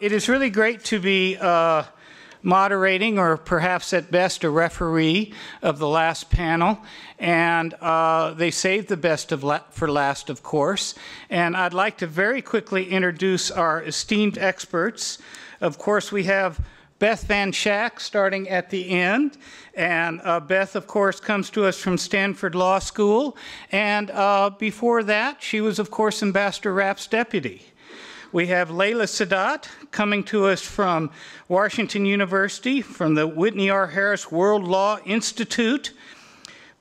It is really great to be uh, moderating, or perhaps at best a referee of the last panel. And uh, they saved the best la for last, of course. And I'd like to very quickly introduce our esteemed experts. Of course, we have Beth Van Schaack starting at the end. And uh, Beth, of course, comes to us from Stanford Law School. And uh, before that, she was, of course, Ambassador Rapp's deputy. We have Leila Sadat coming to us from Washington University, from the Whitney R. Harris World Law Institute.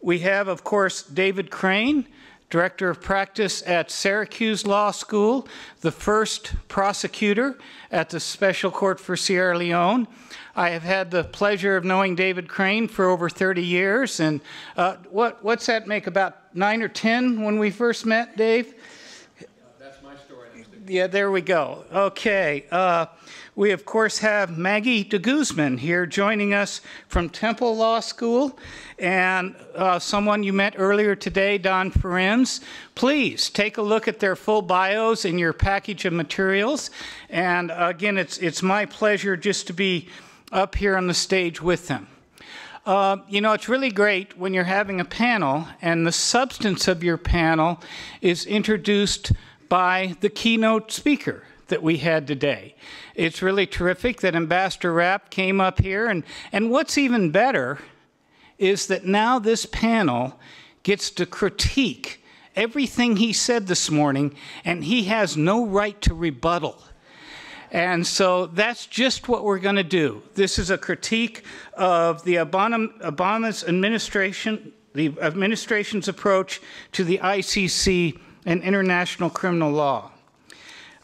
We have, of course, David Crane, Director of Practice at Syracuse Law School, the first prosecutor at the Special Court for Sierra Leone. I have had the pleasure of knowing David Crane for over 30 years, and uh, what, what's that make, about nine or 10 when we first met, Dave? Yeah, there we go. Okay. Uh, we, of course, have Maggie de Guzman here joining us from Temple Law School and uh, someone you met earlier today, Don Ferencz. Please take a look at their full bios in your package of materials. And again, it's, it's my pleasure just to be up here on the stage with them. Uh, you know, it's really great when you're having a panel and the substance of your panel is introduced by the keynote speaker that we had today. It's really terrific that Ambassador Rapp came up here. And, and what's even better is that now this panel gets to critique everything he said this morning, and he has no right to rebuttal. And so that's just what we're going to do. This is a critique of the Obama, Obama's administration, the administration's approach to the ICC and international criminal law.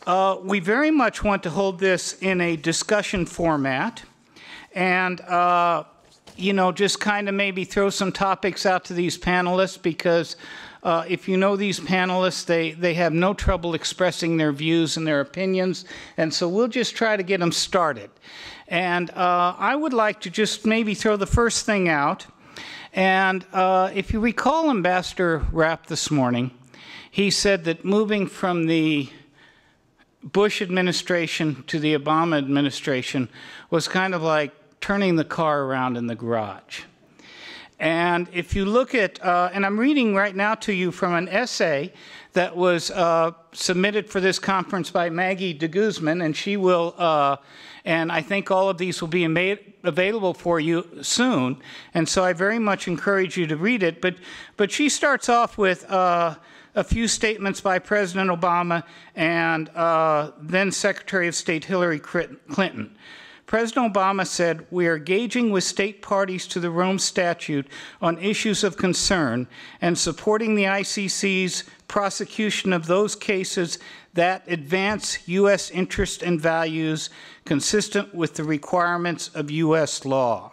Uh, we very much want to hold this in a discussion format and, uh, you know, just kind of maybe throw some topics out to these panelists because uh, if you know these panelists, they, they have no trouble expressing their views and their opinions. And so we'll just try to get them started. And uh, I would like to just maybe throw the first thing out. And uh, if you recall Ambassador Rapp this morning, he said that moving from the Bush administration to the Obama administration was kind of like turning the car around in the garage. And if you look at, uh, and I'm reading right now to you from an essay that was uh, submitted for this conference by Maggie de Guzman, and she will, uh, and I think all of these will be available for you soon. And so I very much encourage you to read it. But, but she starts off with, uh, a few statements by President Obama and uh, then Secretary of State Hillary Clinton. President Obama said, We are engaging with state parties to the Rome Statute on issues of concern and supporting the ICC's prosecution of those cases that advance U.S. interests and values consistent with the requirements of U.S. law.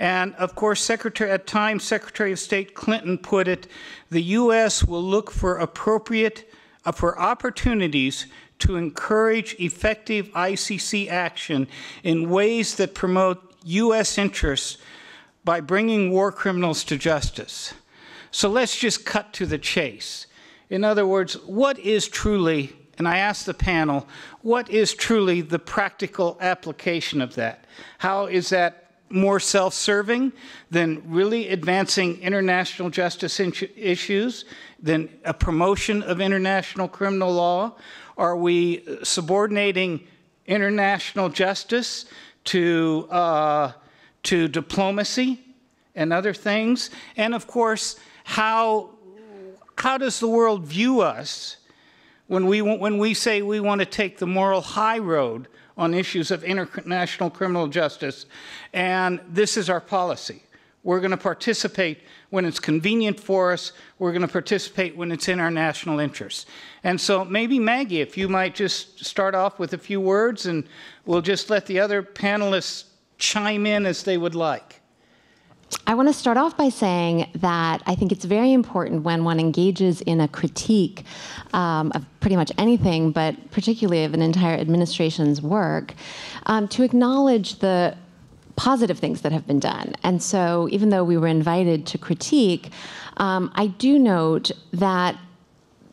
And of course, Secretary, at times, Secretary of State Clinton put it, the U.S. will look for appropriate, uh, for opportunities to encourage effective ICC action in ways that promote U.S. interests by bringing war criminals to justice. So let's just cut to the chase. In other words, what is truly, and I ask the panel, what is truly the practical application of that? How is that more self-serving than really advancing international justice issues, than a promotion of international criminal law? Are we subordinating international justice to, uh, to diplomacy and other things? And of course, how, how does the world view us when we, when we say we want to take the moral high road on issues of international criminal justice, and this is our policy. We're going to participate when it's convenient for us. We're going to participate when it's in our national interest. And so maybe Maggie, if you might just start off with a few words and we'll just let the other panelists chime in as they would like. I want to start off by saying that I think it's very important when one engages in a critique um, of pretty much anything, but particularly of an entire administration's work, um, to acknowledge the positive things that have been done. And so, even though we were invited to critique, um, I do note that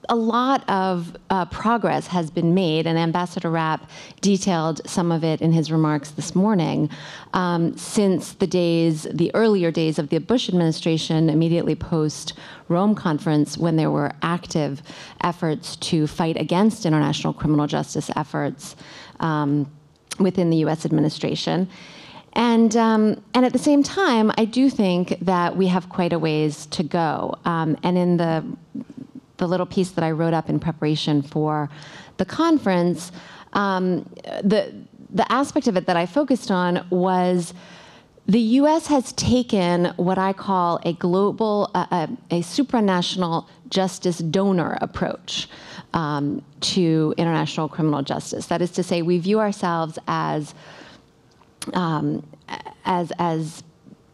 a lot of uh, progress has been made, and Ambassador Rapp detailed some of it in his remarks this morning. Um, since the days, the earlier days of the Bush administration, immediately post Rome conference, when there were active efforts to fight against international criminal justice efforts um, within the U.S. administration. And, um, and at the same time, I do think that we have quite a ways to go. Um, and in the the little piece that I wrote up in preparation for the conference, um, the the aspect of it that I focused on was the U.S. has taken what I call a global, uh, a, a supranational justice donor approach um, to international criminal justice. That is to say, we view ourselves as um, as as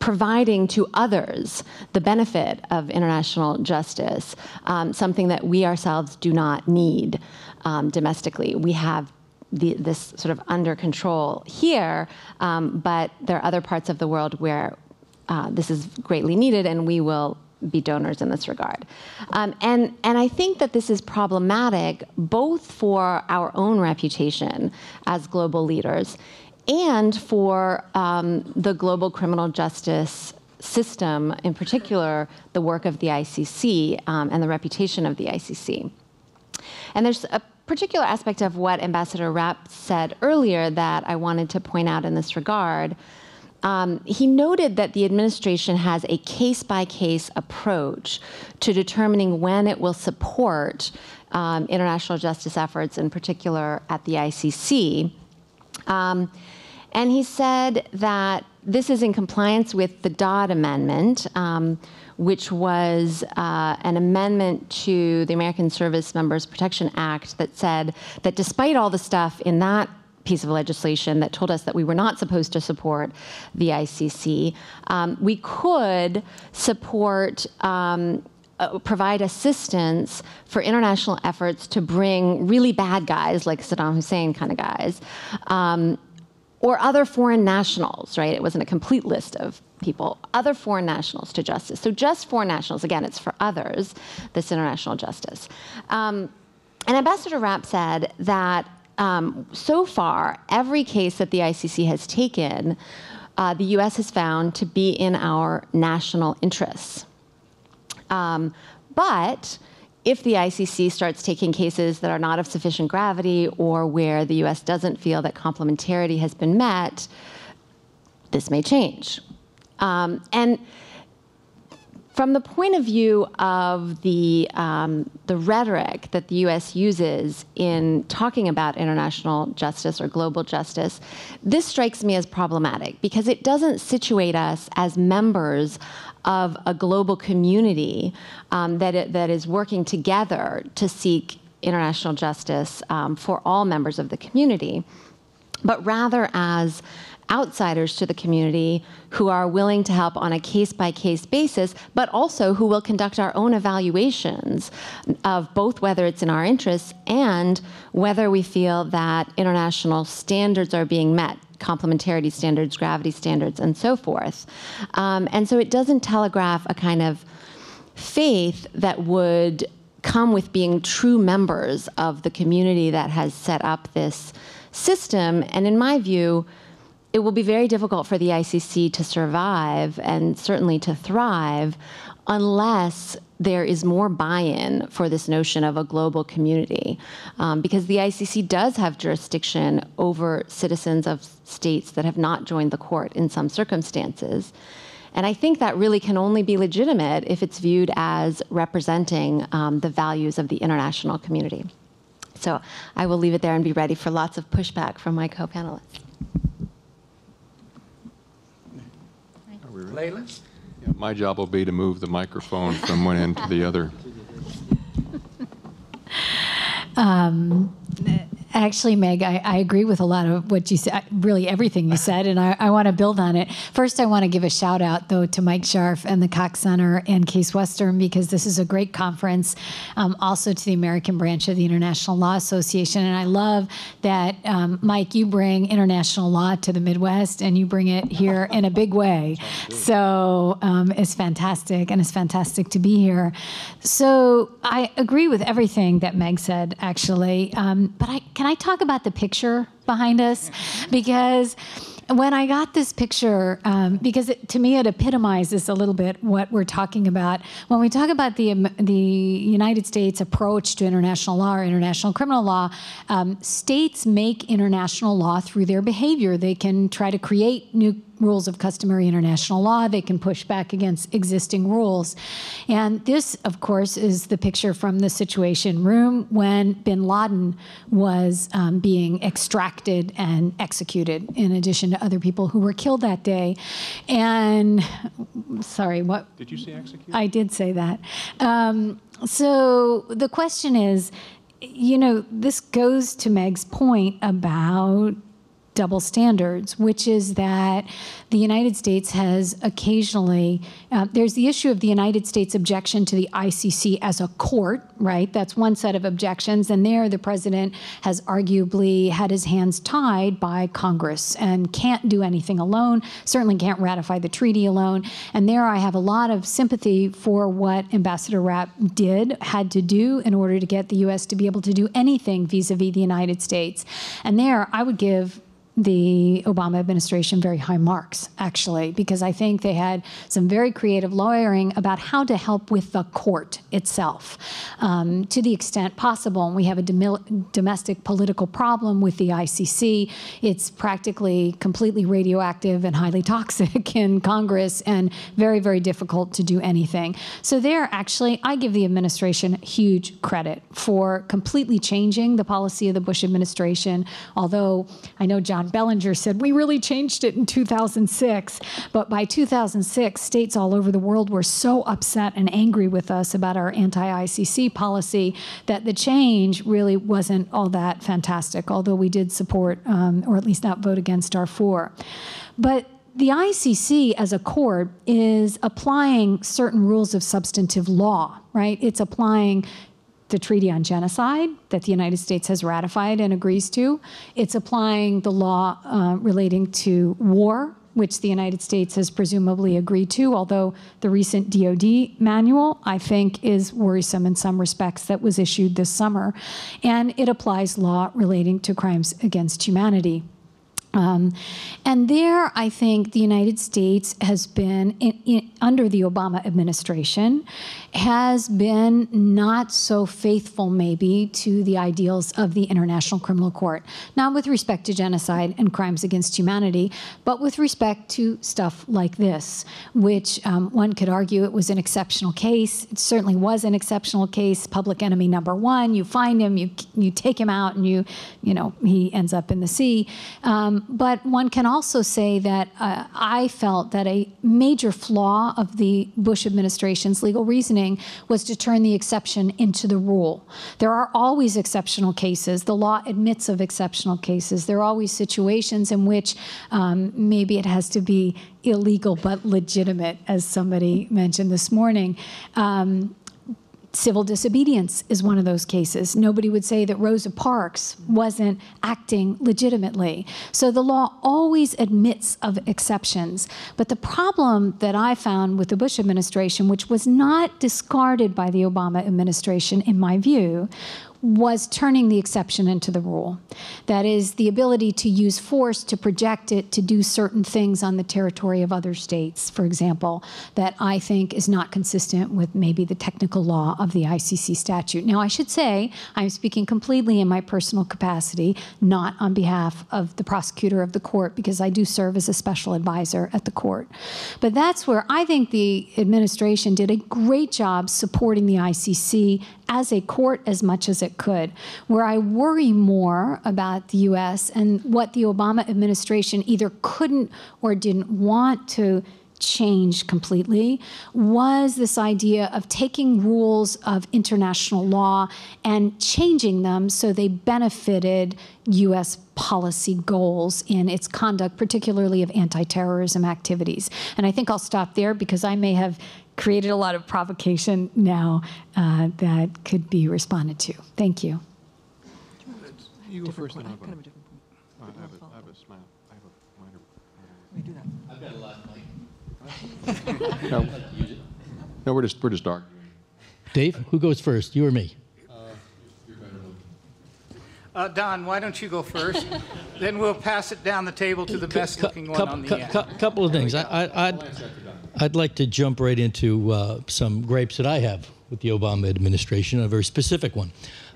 providing to others the benefit of international justice, um, something that we ourselves do not need um, domestically. We have the, this sort of under control here, um, but there are other parts of the world where uh, this is greatly needed, and we will be donors in this regard. Um, and, and I think that this is problematic both for our own reputation as global leaders and for um, the global criminal justice system, in particular, the work of the ICC um, and the reputation of the ICC. And there's a particular aspect of what Ambassador Rapp said earlier that I wanted to point out in this regard. Um, he noted that the administration has a case by case approach to determining when it will support um, international justice efforts, in particular at the ICC. Um, and he said that this is in compliance with the Dodd Amendment, um, which was uh, an amendment to the American Service Members Protection Act that said that despite all the stuff in that piece of legislation that told us that we were not supposed to support the ICC, um, we could support. Um, uh, provide assistance for international efforts to bring really bad guys, like Saddam Hussein kind of guys, um, or other foreign nationals, right? It wasn't a complete list of people, other foreign nationals to justice. So just foreign nationals, again, it's for others, this international justice. Um, and Ambassador Rapp said that um, so far, every case that the ICC has taken, uh, the US has found to be in our national interests. Um, but if the ICC starts taking cases that are not of sufficient gravity or where the US doesn't feel that complementarity has been met, this may change. Um, and from the point of view of the, um, the rhetoric that the US uses in talking about international justice or global justice, this strikes me as problematic because it doesn't situate us as members of a global community um, that, that is working together to seek international justice um, for all members of the community, but rather as outsiders to the community who are willing to help on a case by case basis, but also who will conduct our own evaluations of both whether it's in our interests and whether we feel that international standards are being met complementarity standards, gravity standards, and so forth. Um, and so it doesn't telegraph a kind of faith that would come with being true members of the community that has set up this system. And in my view, it will be very difficult for the ICC to survive and certainly to thrive unless there is more buy-in for this notion of a global community um, because the ICC does have jurisdiction over citizens of states that have not joined the court in some circumstances. And I think that really can only be legitimate if it's viewed as representing um, the values of the international community. So I will leave it there and be ready for lots of pushback from my co-panelists. Leila? Yeah, My job will be to move the microphone from one end to the other. Um, Actually, Meg, I, I, agree with a lot of what you said, really everything you said, and I, I want to build on it. First, I want to give a shout out, though, to Mike Scharf and the Cox Center and Case Western because this is a great conference. Um, also to the American branch of the International Law Association, and I love that, um, Mike, you bring international law to the Midwest and you bring it here in a big way. So um, it's fantastic, and it's fantastic to be here. So I agree with everything that Meg said, actually, um, but I can I talk about the picture behind us? Because when I got this picture, um, because it, to me it epitomizes a little bit what we're talking about. When we talk about the um, the United States approach to international law or international criminal law, um, states make international law through their behavior. They can try to create new rules of customary international law. They can push back against existing rules. And this, of course, is the picture from the Situation Room when bin Laden was um, being extracted and executed, in addition to other people who were killed that day. And sorry, what? Did you say executed? I did say that. Um, so the question is, you know, this goes to Meg's point about double standards, which is that the United States has occasionally, uh, there's the issue of the United States objection to the ICC as a court, right? That's one set of objections. And there, the president has arguably had his hands tied by Congress and can't do anything alone, certainly can't ratify the treaty alone. And there, I have a lot of sympathy for what Ambassador Rapp did, had to do in order to get the U.S. to be able to do anything vis a vis the United States. And there, I would give the Obama administration very high marks, actually, because I think they had some very creative lawyering about how to help with the court itself um, to the extent possible. And we have a domestic political problem with the ICC. It's practically completely radioactive and highly toxic in Congress and very, very difficult to do anything. So, there, actually, I give the administration huge credit for completely changing the policy of the Bush administration, although I know John John Bellinger said, we really changed it in 2006. But by 2006, states all over the world were so upset and angry with us about our anti ICC policy that the change really wasn't all that fantastic, although we did support, um, or at least not vote against Darfur. But the ICC as a court is applying certain rules of substantive law, right? It's applying the Treaty on Genocide that the United States has ratified and agrees to. It's applying the law uh, relating to war, which the United States has presumably agreed to, although the recent DoD manual, I think, is worrisome in some respects that was issued this summer. And it applies law relating to crimes against humanity. Um, and there, I think the United States has been, in, in, under the Obama administration, has been not so faithful, maybe, to the ideals of the International Criminal Court. Not with respect to genocide and crimes against humanity, but with respect to stuff like this, which um, one could argue it was an exceptional case. It certainly was an exceptional case. Public enemy number one. You find him, you you take him out, and you, you know, he ends up in the sea. Um, but one can also say that uh, I felt that a major flaw of the Bush administration's legal reasoning was to turn the exception into the rule. There are always exceptional cases. The law admits of exceptional cases. There are always situations in which um, maybe it has to be illegal but legitimate, as somebody mentioned this morning. Um, Civil disobedience is one of those cases. Nobody would say that Rosa Parks wasn't acting legitimately. So the law always admits of exceptions. But the problem that I found with the Bush administration, which was not discarded by the Obama administration, in my view, was turning the exception into the rule. That is, the ability to use force to project it to do certain things on the territory of other states, for example, that I think is not consistent with maybe the technical law of the ICC statute. Now, I should say I'm speaking completely in my personal capacity, not on behalf of the prosecutor of the court, because I do serve as a special advisor at the court. But that's where I think the administration did a great job supporting the ICC as a court as much as it could. Where I worry more about the US and what the Obama administration either couldn't or didn't want to changed completely was this idea of taking rules of international law and changing them so they benefited U.S. policy goals in its conduct, particularly of anti terrorism activities. And I think I'll stop there because I may have created a lot of provocation now uh, that could be responded to. Thank you. You go first, then I'll go. I have a, I have a smile. I have a minor. I've got a lot of No, no, we're just, we're just arguing. Dave, who goes first, you or me? Uh, Don, why don't you go first? Then we'll pass it down the table to the best-looking one on the end. Couple of things. I- I- I'd, I'd like to jump right into uh, some grapes that I have with the Obama administration, a very specific one.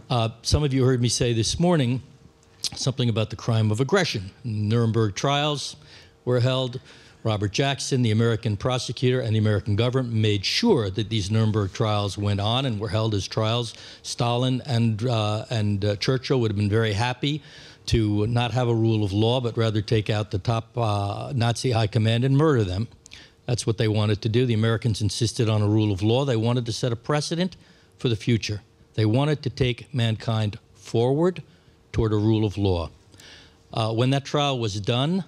Uh, Some of you heard me say this morning something about the crime of aggression. Nuremberg trials were held. Robert Jackson, the American prosecutor, and the American government made sure that these Nuremberg trials went on and were held as trials. Stalin and, uh, and uh, Churchill would have been very happy to not have a rule of law, but rather take out the top uh, Nazi high command and murder them. That's what they wanted to do. The Americans insisted on a rule of law. They wanted to set a precedent for the future. They wanted to take mankind forward toward a rule of law. Uh, when that trial was done,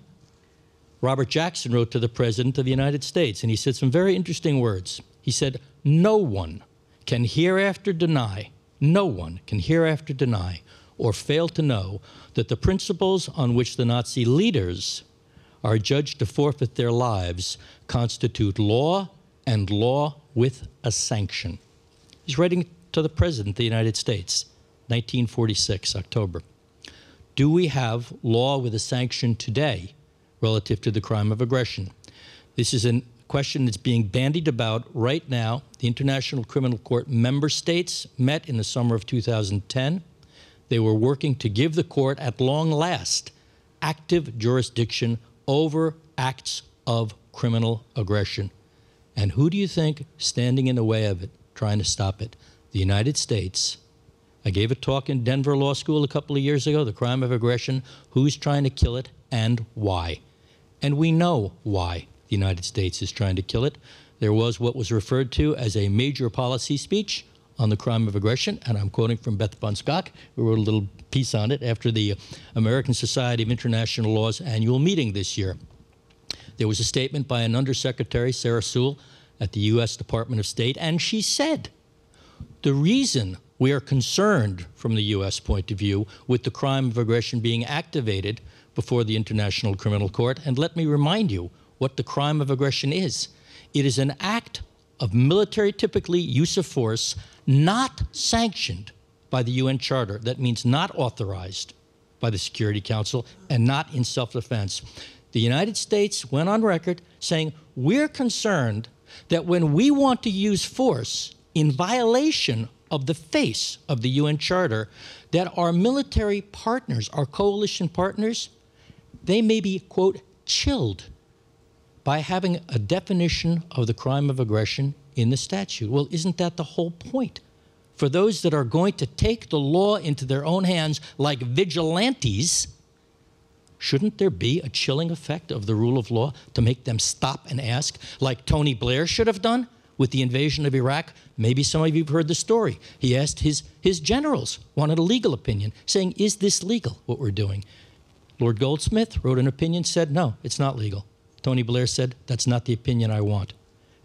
Robert Jackson wrote to the President of the United States, and he said some very interesting words. He said, No one can hereafter deny, no one can hereafter deny or fail to know that the principles on which the Nazi leaders are judged to forfeit their lives constitute law and law with a sanction. He's writing to the President of the United States, 1946, October. Do we have law with a sanction today relative to the crime of aggression? This is a question that's being bandied about right now. The International Criminal Court member states met in the summer of 2010. They were working to give the court, at long last, active jurisdiction over acts of criminal aggression. And who do you think standing in the way of it, trying to stop it? The United States. I gave a talk in Denver Law School a couple of years ago, the crime of aggression, who's trying to kill it and why. And we know why the United States is trying to kill it. There was what was referred to as a major policy speech on the crime of aggression, and I'm quoting from Beth von who wrote a little piece on it after the American Society of International Law's annual meeting this year. There was a statement by an undersecretary, Sarah Sewall, at the U.S. Department of State, and she said, the reason we are concerned from the U.S. point of view with the crime of aggression being activated before the International Criminal Court, and let me remind you what the crime of aggression is. It is an act of military, typically use of force, not sanctioned by the UN Charter. That means not authorized by the Security Council and not in self defense. The United States went on record saying, We're concerned that when we want to use force in violation of the face of the UN Charter, that our military partners, our coalition partners, they may be, quote, chilled by having a definition of the crime of aggression in the statute. Well, isn't that the whole point? For those that are going to take the law into their own hands like vigilantes, shouldn't there be a chilling effect of the rule of law to make them stop and ask, like Tony Blair should have done with the invasion of Iraq? Maybe some of you have heard the story. He asked his, his generals, wanted a legal opinion, saying, Is this legal, what we're doing? Lord Goldsmith wrote an opinion, said, No, it's not legal. Tony Blair said, That's not the opinion I want.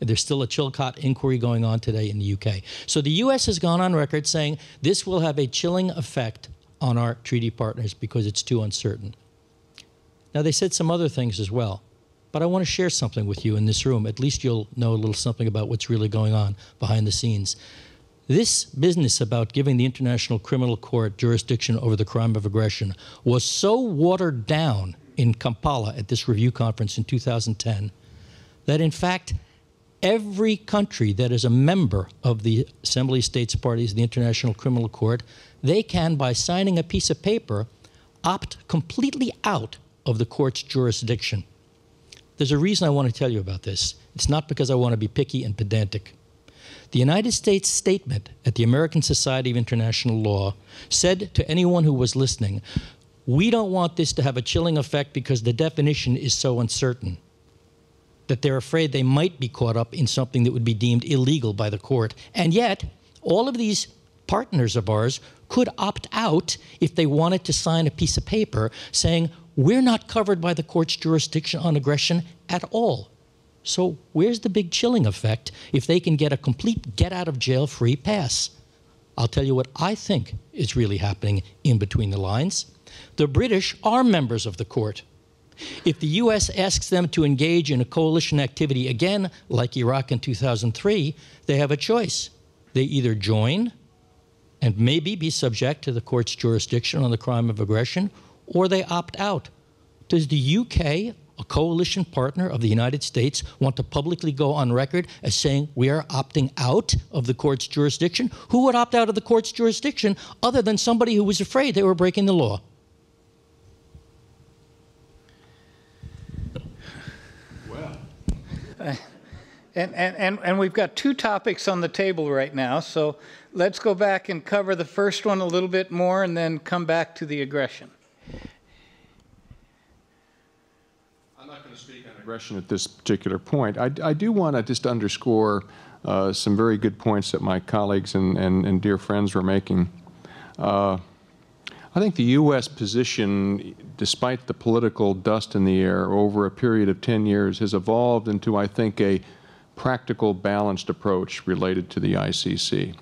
And there's still a Chilcot inquiry going on today in the UK. So the US has gone on record saying this will have a chilling effect on our treaty partners because it's too uncertain. Now, they said some other things as well, but I want to share something with you in this room. At least you'll know a little something about what's really going on behind the scenes. This business about giving the International Criminal Court jurisdiction over the crime of aggression was so watered down in Kampala at this review conference in 2010 that, in fact, every country that is a member of the Assembly of States Parties the International Criminal Court, they can, by signing a piece of paper, opt completely out of the court's jurisdiction. There's a reason I want to tell you about this. It's not because I want to be picky and pedantic. The United States statement at the American Society of International Law said to anyone who was listening, we don't want this to have a chilling effect because the definition is so uncertain. that they're afraid they might be caught up in something that would be deemed illegal by the court. And yet, all of these partners of ours could opt out if they wanted to sign a piece of paper saying, we're not covered by the court's jurisdiction on aggression at all. So, where's the big chilling effect if they can get a complete get out of jail free pass? I'll tell you what I think is really happening in between the lines. The British are members of the court. If the U.S. asks them to engage in a coalition activity again, like Iraq in 2003, they have a choice. They either join and maybe be subject to the court's jurisdiction on the crime of aggression, or they opt out. Does the UK, a coalition partner of the United States, want to publicly go on record as saying we are opting out of the court's jurisdiction? Who would opt out of the court's jurisdiction other than somebody who was afraid they were breaking the law? And, and, and, and we've got two topics on the table right now, so let's go back and cover the first one a little bit more and then come back to the aggression. I'm not going to speak on aggression at this particular point. I, I do want to just underscore uh, some very good points that my colleagues and, and, and dear friends were making. Uh, I think the U.S. position, despite the political dust in the air over a period of 10 years, has evolved into, I think, a practical, balanced approach related to the ICC.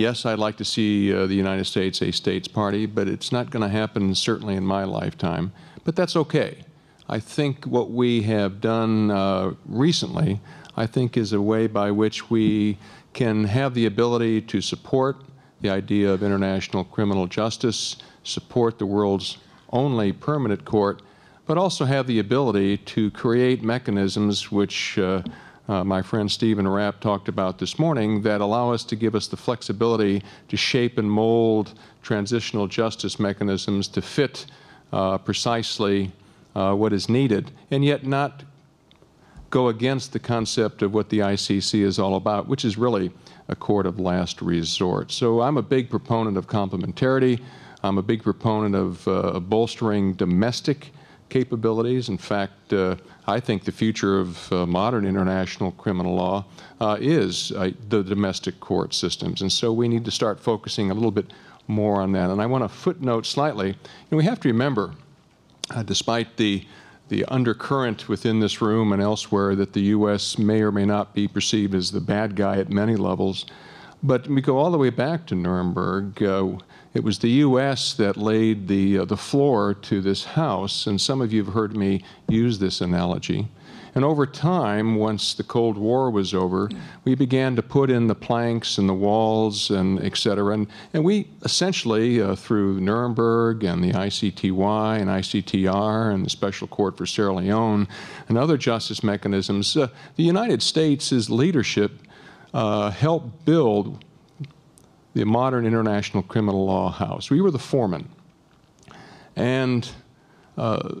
Yes, I'd like to see uh, the United States a states party, but it's not going to happen certainly in my lifetime. But that's okay. I think what we have done uh, recently, I think, is a way by which we can have the ability to support the idea of international criminal justice, support the world's only permanent court, but also have the ability to create mechanisms which uh, uh, my friend Stephen Rapp talked about this morning that allow us to give us the flexibility to shape and mold transitional justice mechanisms to fit uh, precisely uh, what is needed, and yet not go against the concept of what the ICC is all about, which is really a court of last resort. So I'm a big proponent of complementarity. I'm a big proponent of uh, bolstering domestic capabilities. In fact, uh, I think the future of uh, modern international criminal law uh, is uh, the domestic court systems. And so we need to start focusing a little bit more on that. And I want to footnote slightly, we have to remember, uh, despite the the undercurrent within this room and elsewhere that the U.S. may or may not be perceived as the bad guy at many levels. But we go all the way back to Nuremberg. Uh, it was the U.S. that laid the, uh, the floor to this House, and some of you have heard me use this analogy. And over time, once the Cold War was over, we began to put in the planks and the walls and et cetera. And, and we essentially, uh, through Nuremberg and the ICTY and ICTR and the Special Court for Sierra Leone and other justice mechanisms, uh, the United States' leadership uh, helped build the modern international criminal law house. We were the foreman. And uh,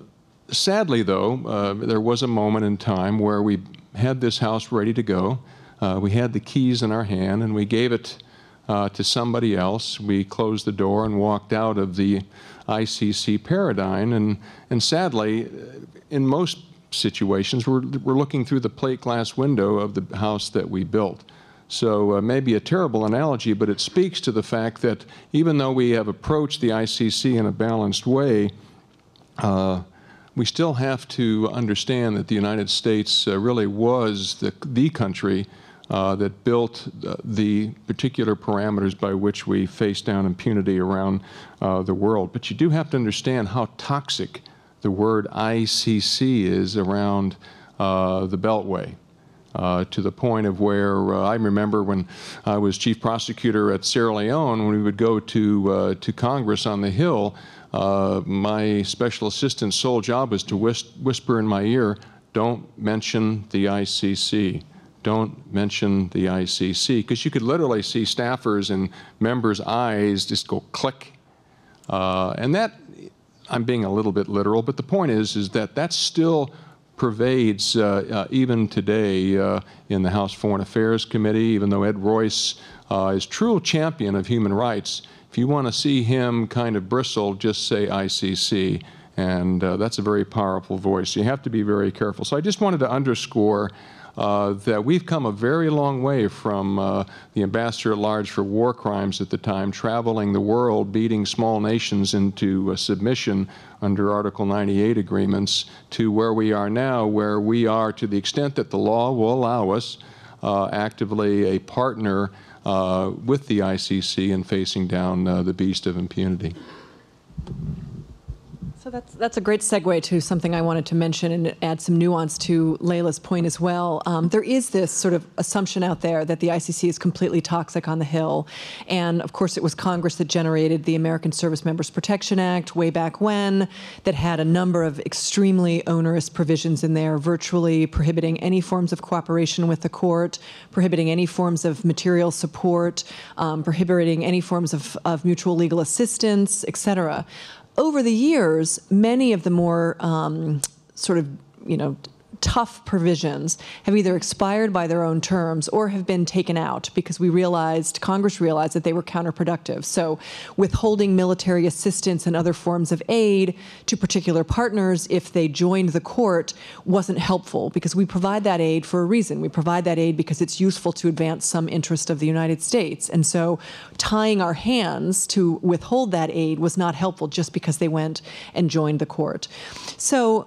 sadly, though, uh, there was a moment in time where we had this house ready to go. Uh, we had the keys in our hand and we gave it uh, to somebody else. We closed the door and walked out of the ICC paradigm. And, and sadly, in most situations, we're, we're looking through the plate glass window of the house that we built. So uh, maybe a terrible analogy, but it speaks to the fact that even though we have approached the ICC in a balanced way, uh, we still have to understand that the United States uh, really was the, the country uh, that built uh, the particular parameters by which we face down impunity around uh, the world. But you do have to understand how toxic the word ICC is around the Beltway. Uh, to the point of where uh, I remember when I was chief prosecutor at Sierra Leone, when we would go to uh, to Congress on the Hill, uh, my special assistant's sole job was to whis whisper in my ear, "Don't mention the ICC." Don't mention the ICC, because you could literally see staffers and members' eyes just go click, uh, and that I'm being a little bit literal, but the point is, is that that's still pervades uh, uh, even today uh, in the House Foreign Affairs Committee, even though Ed Royce is true champion of human rights. If you want to see him kind of bristle, just say ICC And that's a very powerful voice. You have to be very careful. So I just wanted to underscore uh, that we've come a very long way from uh, the ambassador at large for war crimes at the time, traveling the world, beating small nations into submission under Article 98 agreements, to where we are now, where we are, to the extent that the law will allow us, uh, actively a partner uh, with the ICC in facing down uh, the beast of impunity. That's that's a great segue to something I wanted to mention and add some nuance to Leila's point as well. Um, there is this sort of assumption out there that the ICC is completely toxic on the Hill, and of course it was Congress that generated the American Service Members Protection Act way back when, that had a number of extremely onerous provisions in there, virtually prohibiting any forms of cooperation with the court, prohibiting any forms of material support, um, prohibiting any forms of, of mutual legal assistance, et cetera over the years, many of the more um, sort of, you know, tough provisions have either expired by their own terms or have been taken out because we realized, Congress realized that they were counterproductive. So withholding military assistance and other forms of aid to particular partners if they joined the court wasn't helpful because we provide that aid for a reason. We provide that aid because it's useful to advance some interest of the United States. And so tying our hands to withhold that aid was not helpful just because they went and joined the court. So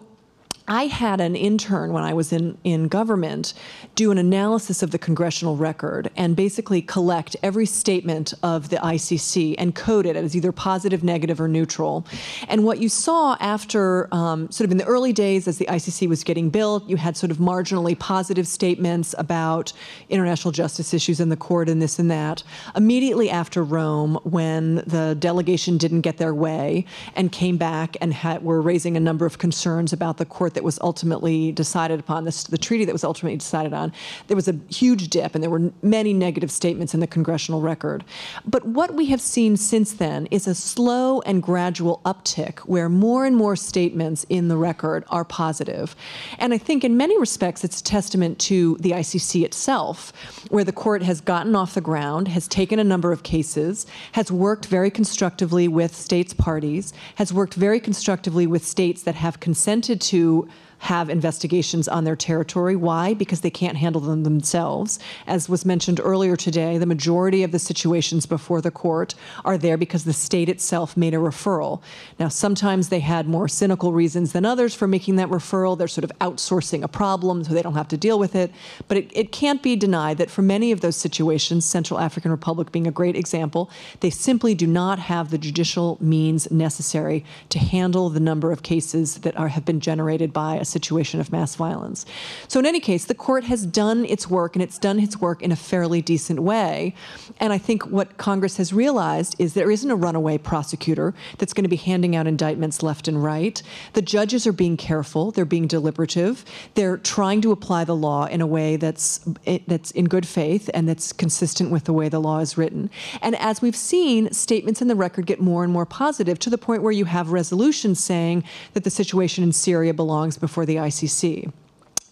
I had an intern when I was in, in government do an analysis of the congressional record and basically collect every statement of the ICC and code it as either positive, negative, or neutral. And what you saw after, um, sort of in the early days as the ICC was getting built, you had sort of marginally positive statements about international justice issues in the court and this and that. Immediately after Rome, when the delegation didn't get their way and came back and had, were raising a number of concerns about the court that was ultimately decided upon, this, the treaty that was ultimately decided on, there was a huge dip and there were many negative statements in the congressional record. But what we have seen since then is a slow and gradual uptick where more and more statements in the record are positive. And I think in many respects it's a testament to the ICC itself, where the court has gotten off the ground, has taken a number of cases, has worked very constructively with states parties, has worked very constructively with states that have consented to have investigations on their territory. Why? Because they can't handle them themselves. As was mentioned earlier today, the majority of the situations before the court are there because the state itself made a referral. Now, sometimes they had more cynical reasons than others for making that referral. They're sort of outsourcing a problem so they don't have to deal with it. But it, it can't be denied that for many of those situations, Central African Republic being a great example, they simply do not have the judicial means necessary to handle the number of cases that are, have been generated by a situation of mass violence. So, in any case, the court has done its work and it's done its work in a fairly decent way. And I think what Congress has realized is there isn't a runaway prosecutor that's going to be handing out indictments left and right. The judges are being careful, they're being deliberative, they're trying to apply the law in a way that's, eh, that's in good faith and that's consistent with the way the law is written. And as we've seen, statements in the record get more and more positive to the point where you have resolutions saying that the situation in Syria belongs before for the ICC.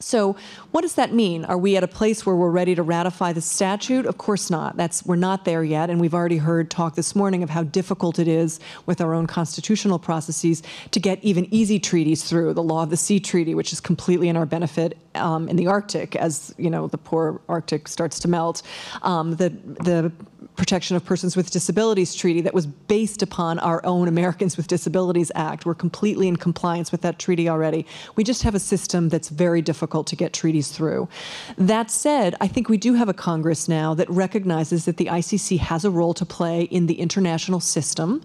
So, what does that mean? Are we at a place where we're ready to ratify the statute? Of course not. That's we're not there yet, and we've already heard talk this morning of how difficult it is with our own constitutional processes to get even easy treaties through. The Law of the Sea Treaty, which is completely in our benefit um, in the Arctic, as you know the poor Arctic starts to melt. Um, the the Protection of Persons with Disabilities Treaty that was based upon our own Americans with Disabilities Act. We're completely in compliance with that treaty already. We just have a system that's very difficult to get treaties through. That said, I think we do have a Congress now that recognizes that the ICC has a role to play in the international system,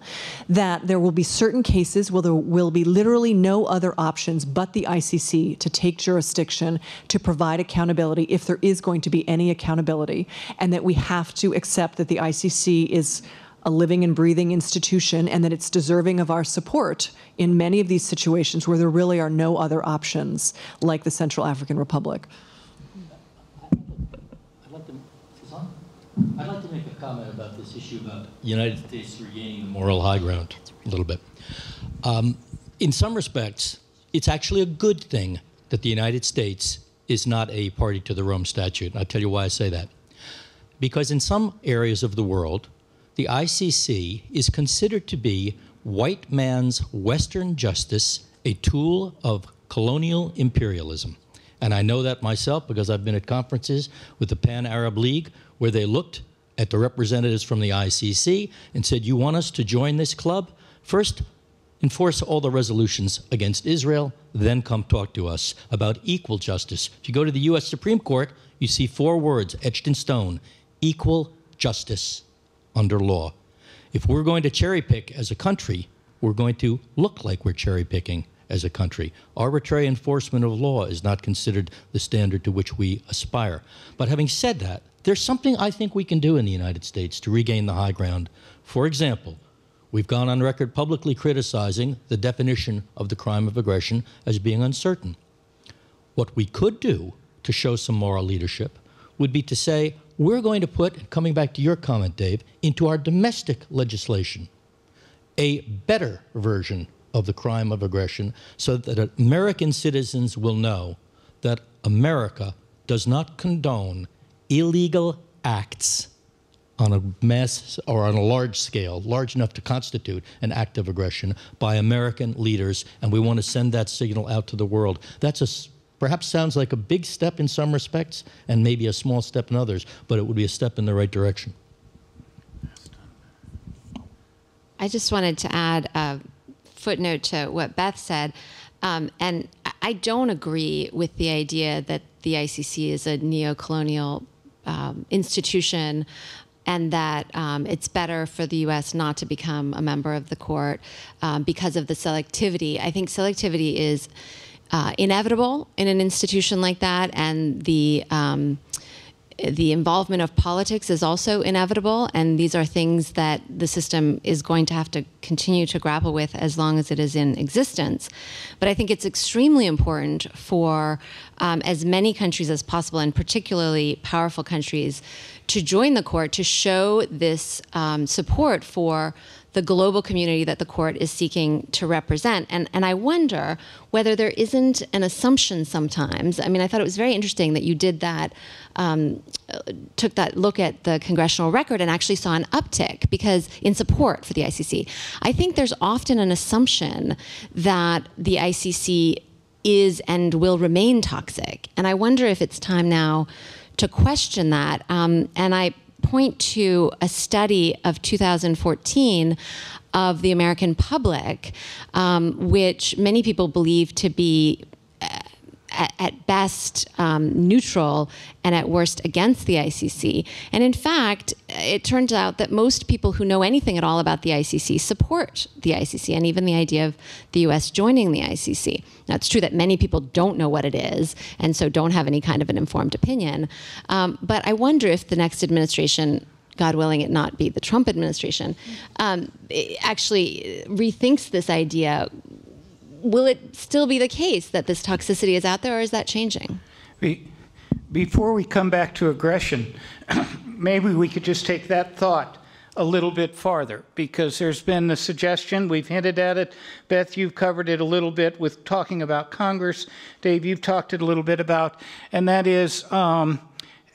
that there will be certain cases where there will be literally no other options but the ICC to take jurisdiction to provide accountability if there is going to be any accountability, and that we have to accept that the ICC is a living and breathing institution and that it's deserving of our support in many of these situations where there really are no other options, like the Central African Republic. I'd like to, I'd like to make a comment about this issue about the United States regaining the moral high ground a little bit. Um, in some respects, it's actually a good thing that the United States is not a party to the Rome Statute. And I'll tell you why I say that because in some areas of the world, the ICC is considered to be white man's Western justice a tool of colonial imperialism. And I know that myself because I've been at conferences with the Pan Arab League where they looked at the representatives from the ICC and said, You want us to join this club? First, enforce all the resolutions against Israel, then come talk to us about equal justice. If you go to the U.S. Supreme Court, you see four words etched in stone equal justice under law. If we're going to cherry pick as a country, we're going to look like we're cherry picking as a country. Arbitrary enforcement of law is not considered the standard to which we aspire. But having said that, there's something I think we can do in the United States to regain the high ground. For example, we've gone on record publicly criticizing the definition of the crime of aggression as being uncertain. What we could do to show some moral leadership would be to say, we're going to put, coming back to your comment, Dave, into our domestic legislation a better version of the crime of aggression so that American citizens will know that America does not condone illegal acts on a mass or on a large scale, large enough to constitute an act of aggression by American leaders, and we want to send that signal out to the world. That's a perhaps sounds like a big step in some respects and maybe a small step in others, but it would be a step in the right direction. I just wanted to add a footnote to what Beth said. Um, and I don't agree with the idea that the ICC is a neo-colonial um, institution and that um, it's better for the U.S. not to become a member of the court um, because of the selectivity. I think selectivity is uh, inevitable in an institution like that, and the um, the involvement of politics is also inevitable, and these are things that the system is going to have to continue to grapple with as long as it is in existence. But I think it's extremely important for um, as many countries as possible, and particularly powerful countries, to join the court to show this um, support for the global community that the court is seeking to represent. And, and I wonder whether there isn't an assumption sometimes. I mean, I thought it was very interesting that you did that, um, took that look at the congressional record and actually saw an uptick because in support for the ICC. I think there's often an assumption that the ICC is and will remain toxic. And I wonder if it's time now to question that. Um, and I point to a study of 2014 of the American public, um, which many people believe to be at, best um, neutral and at worst against the ICC. And in fact, it turns out that most people who know anything at all about the ICC support the ICC and even the idea of the US joining the ICC. Now, it's true that many people don't know what it is and so don't have any kind of an informed opinion. Um, but I wonder if the next administration God willing it not be the Trump administration, um, actually rethinks this idea will it still be the case that this toxicity is out there, or is that changing? Before we come back to aggression, maybe we could just take that thought a little bit farther because there's been the suggestion, we've hinted at it. Beth, you've covered it a little bit with talking about Congress. Dave, you've talked it a little bit about, and that is um,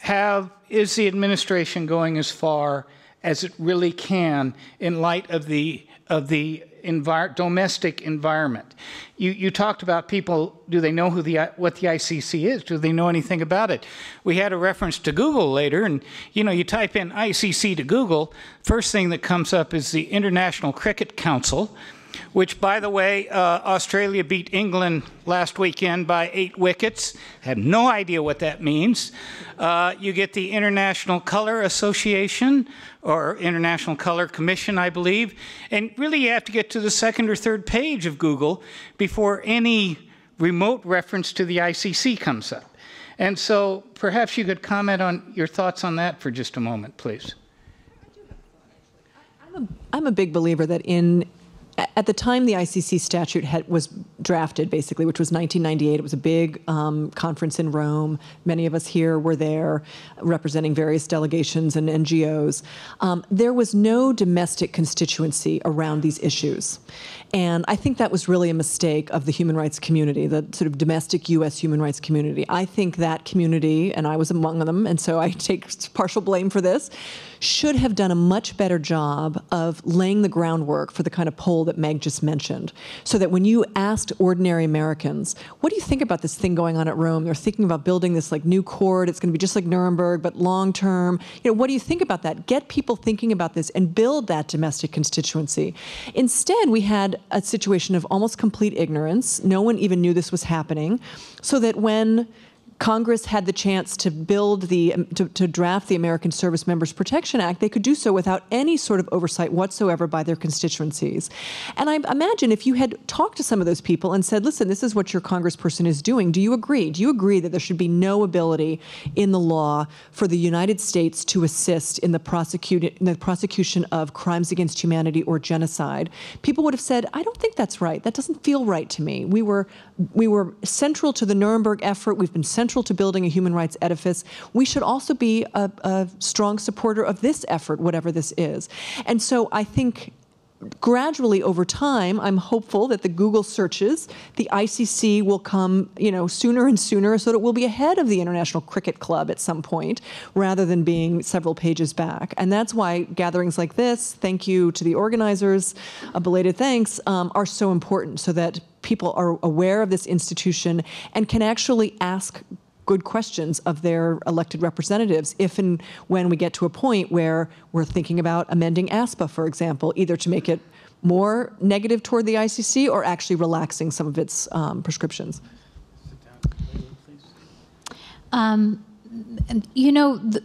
have is the administration going as far as it really can in light of the of the envir domestic environment. You, you talked about people, do they know who the, what the ICC is? Do they know anything about it? We had a reference to Google later, and you know, you type in ICC to Google, first thing that comes up is the International Cricket Council, which, by the way, uh, Australia beat England last weekend by eight wickets. Have no idea what that means. Uh, you get the International Color Association, or International Color Commission, I believe. And really, you have to get to the second or third page of Google before any remote reference to the ICC comes up. And so perhaps you could comment on your thoughts on that for just a moment, please. I'm a, I'm a big believer that in at the time the ICC statute had, was drafted, basically, which was 1998, it was a big um, conference in Rome. Many of us here were there representing various delegations and NGOs. Um, there was no domestic constituency around these issues. And I think that was really a mistake of the human rights community, the sort of domestic U.S. human rights community. I think that community, and I was among them, and so I take partial blame for this, should have done a much better job of laying the groundwork for the kind of poll that Meg just mentioned. So that when you asked ordinary Americans, what do you think about this thing going on at Rome? They're thinking about building this like new court. It's going to be just like Nuremberg, but long term. You know, what do you think about that? Get people thinking about this and build that domestic constituency. Instead, we had a situation of almost complete ignorance. No one even knew this was happening. So that when Congress had the chance to build the um, to, to, draft the American Service Members Protection Act, they could do so without any sort of oversight whatsoever by their constituencies. And I imagine if you had talked to some of those people and said, "Listen, this is what your congressperson is doing. Do you agree? Do you agree that there should be no ability in the law for the United States to assist in the, in the prosecution of crimes against humanity or genocide?" People would have said, "I don't think that's right. That doesn't feel right to me. We were we were central to the Nuremberg effort. We've been central central to building a human rights edifice, we should also be a, a strong supporter of this effort, whatever this is. And so I think gradually over time, I'm hopeful that the Google searches, the ICC will come, you know, sooner and sooner, so that it will be ahead of the International Cricket Club at some point, rather than being several pages back. And that's why gatherings like this, thank you to the organizers, a belated thanks, um, are so important, so that people are aware of this institution and can actually ask good questions of their elected representatives if and when we get to a point where we're thinking about amending ASPA, for example, either to make it more negative toward the ICC or actually relaxing some of its um, prescriptions. Um, you know, the,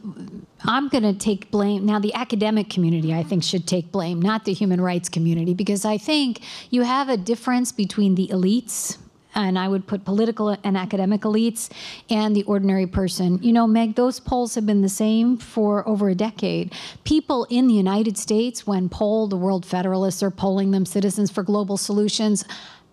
I'm going to take blame. Now, the academic community, I think, should take blame, not the human rights community, because I think you have a difference between the elites and I would put political and academic elites and the ordinary person. You know, Meg, those polls have been the same for over a decade. People in the United States, when polled, the World Federalists are polling them, Citizens for Global Solutions,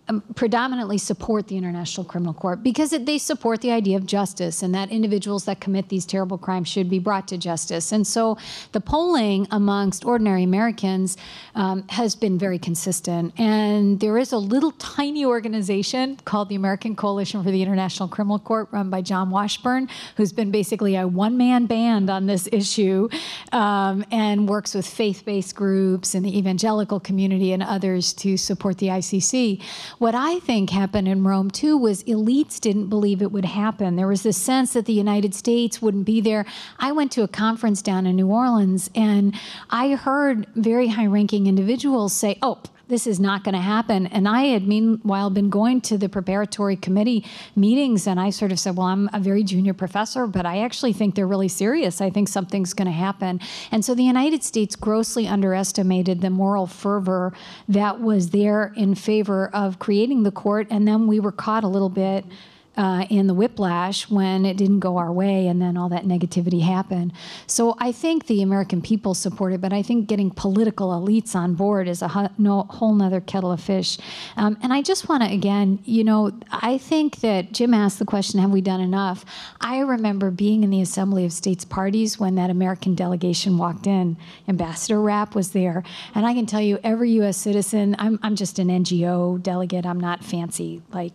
um, predominantly support the International Criminal Court because it, they support the idea of justice and that individuals that commit these terrible crimes should be brought to justice. And so the polling amongst ordinary Americans um, has been very consistent. And there is a little tiny organization called the American Coalition for the International Criminal Court run by John Washburn, who's been basically a one-man band on this issue um, and works with faith-based groups and the evangelical community and others to support the ICC. What I think happened in Rome too was elites didn't believe it would happen. There was this sense that the United States wouldn't be there. I went to a conference down in New Orleans and I heard very high ranking individuals say, oh, this is not going to happen. And I had meanwhile been going to the preparatory committee meetings, and I sort of said, Well, I'm a very junior professor, but I actually think they're really serious. I think something's going to happen. And so the United States grossly underestimated the moral fervor that was there in favor of creating the court, and then we were caught a little bit uh, in the whiplash when it didn't go our way and then all that negativity happened. So I think the American people support it, but I think getting political elites on board is a ho no, whole nother kettle of fish. Um, and I just want to, again, you know, I think that Jim asked the question, have we done enough? I remember being in the Assembly of States parties when that American delegation walked in. Ambassador Rapp was there. And I can tell you, every U.S. citizen, I'm, I'm just an NGO delegate, I'm not fancy like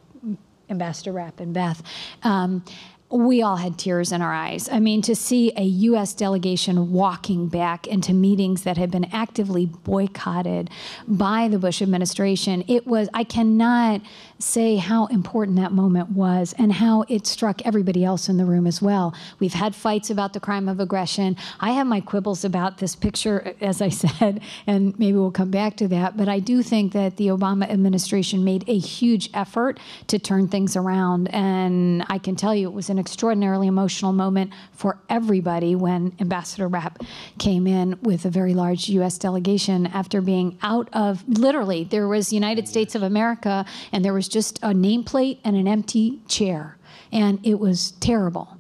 Ambassador Rapp and Beth. Um, we all had tears in our eyes. I mean, to see a U.S. delegation walking back into meetings that had been actively boycotted by the Bush administration, it was, I cannot say how important that moment was and how it struck everybody else in the room as well. We've had fights about the crime of aggression. I have my quibbles about this picture, as I said, and maybe we'll come back to that. But I do think that the Obama administration made a huge effort to turn things around. And I can tell you it was an extraordinarily emotional moment for everybody when Ambassador Rapp came in with a very large U.S. delegation after being out of, literally, there was United States of America and there was just a nameplate and an empty chair. And it was terrible.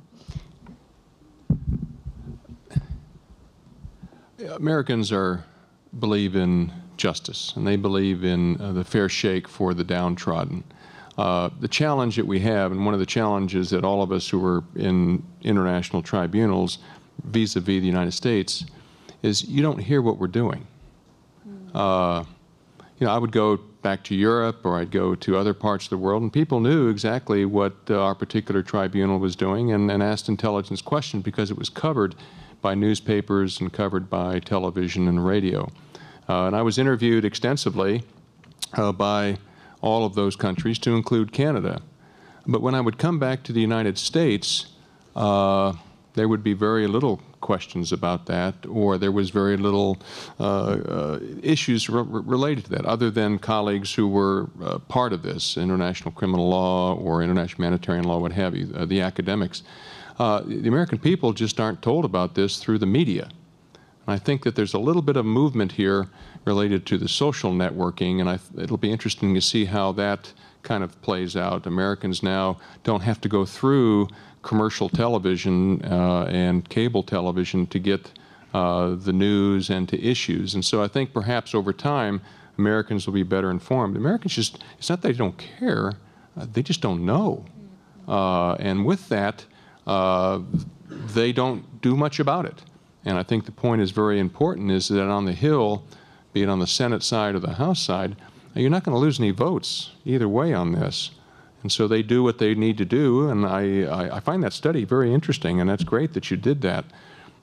Americans are believe in justice and they believe in uh, the fair shake for the downtrodden. Uh, the challenge that we have, and one of the challenges that all of us who are in international tribunals vis-a-vis -vis the United States, is you don't hear what we're doing. Uh, you know, I would go back to Europe or I'd go to other parts of the world, and people knew exactly what uh, our particular tribunal was doing and, and asked intelligence questions because it was covered by newspapers and covered by television and radio. Uh, and I was interviewed extensively uh, by all of those countries, to include Canada. But when I would come back to the United States, uh, there would be very little questions about that, or there was very little uh, uh, issues re related to that, other than colleagues who were uh, part of this, international criminal law or international humanitarian law, what have you, uh, the academics. Uh, the American people just aren't told about this through the media. And I think that there's a little bit of movement here related to the social networking, and I, it'll be interesting to see how that kind of plays out. Americans now don't have to go through commercial television uh, and cable television to get uh, the news and to issues. And so I think perhaps over time, Americans will be better informed. Americans just, it's not that they don't care, uh, they just don't know. Uh, and with that, uh, they don't do much about it. And I think the point is very important is that on the Hill, be it on the Senate side or the House side, you're not going to lose any votes either way on this. And so they do what they need to do, and I, I, I find that study very interesting, and that's great that you did that,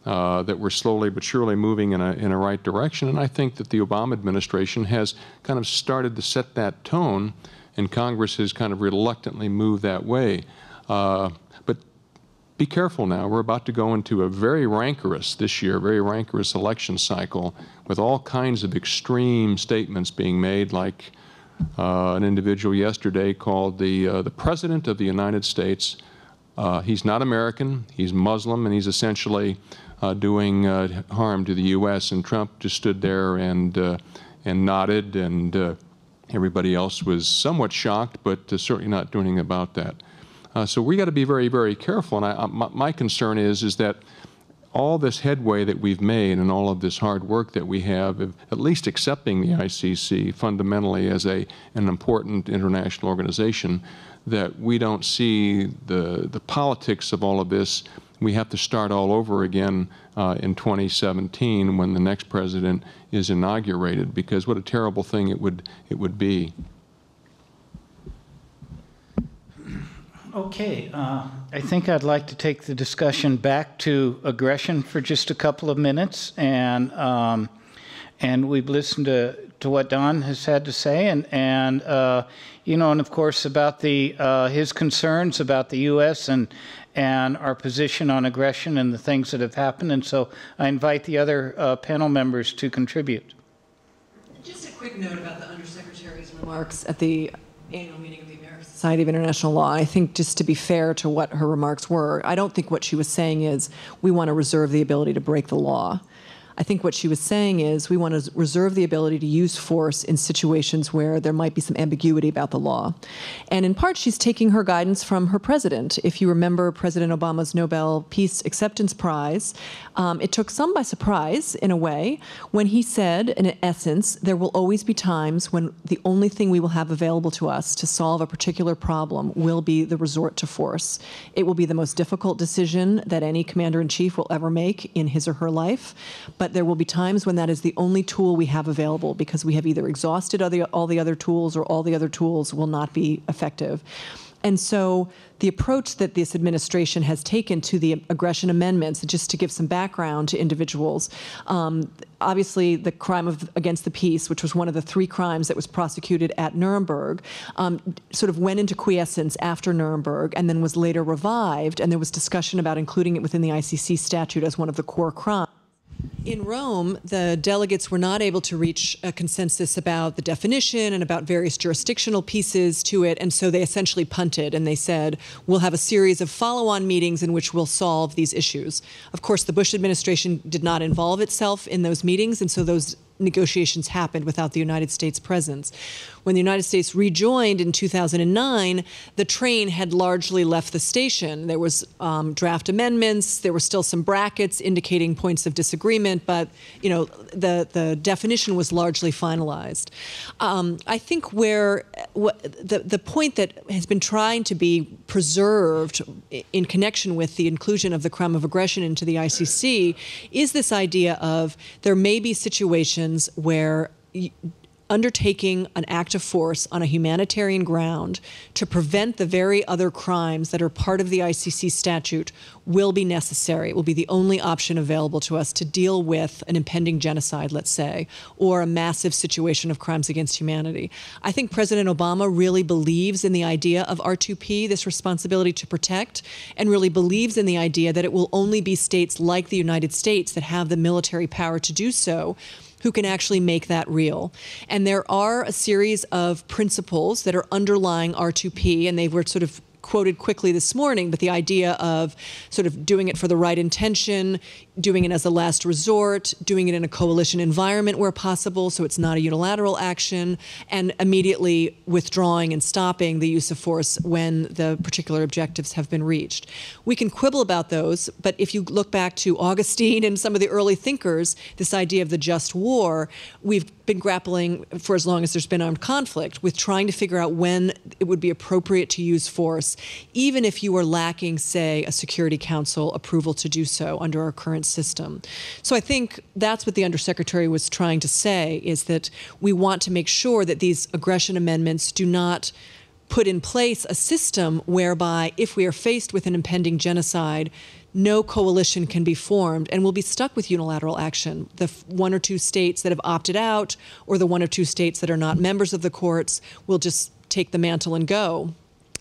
uh, that we're slowly but surely moving in a, in a right direction. And I think that the Obama administration has kind of started to set that tone, and Congress has kind of reluctantly moved that way. Uh, be careful now. We're about to go into a very rancorous, this year, very rancorous election cycle with all kinds of extreme statements being made, like uh, an individual yesterday called the, uh, the President of the United States. Uh, he's not American, he's Muslim, and he's essentially uh, doing uh, harm to the U.S. And Trump just stood there and, uh, and nodded, and everybody else was somewhat shocked, but certainly not doing anything about that. So we got to be very, very careful. And I, my, my concern is, is that all this headway that we've made and all of this hard work that we have, at least accepting the ICC fundamentally as a, an important international organization, that we don't see the, the politics of all of this. We have to start all over again uh, in 2017 when the next president is inaugurated, because what a terrible thing it would, it would be. Okay, uh, I think I'd like to take the discussion back to aggression for just a couple of minutes, and um, and we've listened to, to what Don has had to say, and and uh, you know, and of course about the uh, his concerns about the U.S. and and our position on aggression and the things that have happened, and so I invite the other uh, panel members to contribute. Just a quick note about the undersecretary's remarks at the annual meeting of the Society of International Law. I think just to be fair to what her remarks were, I don't think what she was saying is we want to reserve the ability to break the law. I think what she was saying is we want to reserve the ability to use force in situations where there might be some ambiguity about the law. And in part, she's taking her guidance from her president. If you remember President Obama's Nobel Peace Acceptance Prize, um, it took some by surprise, in a way, when he said, in essence, there will always be times when the only thing we will have available to us to solve a particular problem will be the resort to force. It will be the most difficult decision that any commander in chief will ever make in his or her life. But but there will be times when that is the only tool we have available because we have either exhausted all the, all the other tools or all the other tools will not be effective. And so the approach that this administration has taken to the aggression amendments, just to give some background to individuals, um, obviously the crime of against the peace, which was one of the three crimes that was prosecuted at Nuremberg, um, sort of went into quiescence after Nuremberg and then was later revived. And there was discussion about including it within the ICC statute as one of the core crimes. In Rome, the delegates were not able to reach a consensus about the definition and about various jurisdictional pieces to it, and so they essentially punted and they said, we'll have a series of follow on meetings in which we'll solve these issues. Of course, the Bush administration did not involve itself in those meetings, and so those negotiations happened without the United States presence. When the United States rejoined in 2009, the train had largely left the station. There was um, draft amendments. There were still some brackets indicating points of disagreement, but you know the the definition was largely finalized. Um, I think where what, the the point that has been trying to be preserved in connection with the inclusion of the crime of aggression into the ICC is this idea of there may be situations where undertaking an act of force on a humanitarian ground to prevent the very other crimes that are part of the ICC statute will be necessary. It will be the only option available to us to deal with an impending genocide, let's say, or a massive situation of crimes against humanity. I think President Obama really believes in the idea of R2P, this responsibility to protect, and really believes in the idea that it will only be states like the United States that have the military power to do so who can actually make that real. And there are a series of principles that are underlying R2P, and they were sort of quoted quickly this morning, but the idea of sort of doing it for the right intention, doing it as a last resort, doing it in a coalition environment where possible, so it's not a unilateral action, and immediately withdrawing and stopping the use of force when the particular objectives have been reached. We can quibble about those, but if you look back to Augustine and some of the early thinkers, this idea of the just war, we've been grappling for as long as there's been armed conflict with trying to figure out when it would be appropriate to use force, even if you were lacking, say, a Security Council approval to do so under our current system. So I think that's what the Undersecretary was trying to say is that we want to make sure that these aggression amendments do not put in place a system whereby if we are faced with an impending genocide, no coalition can be formed and we'll be stuck with unilateral action. The one or two states that have opted out or the one or two states that are not members of the courts will just take the mantle and go.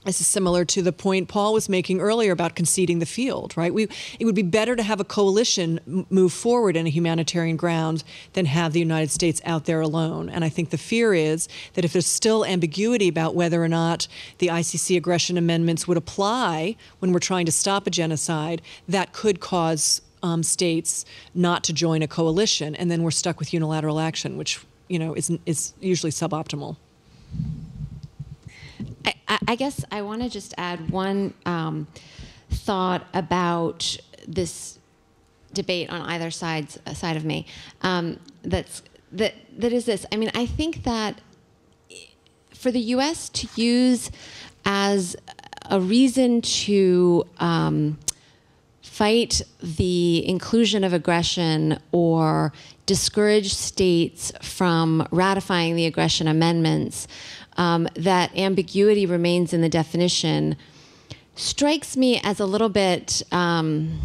This is similar to the point Paul was making earlier about conceding the field, right? We, it would be better to have a coalition move forward in a humanitarian ground than have the United States out there alone. And I think the fear is that if there's still ambiguity about whether or not the ICC aggression amendments would apply when we're trying to stop a genocide, that could cause um, states not to join a coalition, and then we're stuck with unilateral action, which you know is is usually suboptimal. I, I guess I want to just add one um, thought about this debate on either side's uh, side of me. Um, that's that that is this. I mean, I think that for the U.S. to use as a reason to um, fight the inclusion of aggression or discourage states from ratifying the aggression amendments um, that ambiguity remains in the definition strikes me as a little bit um,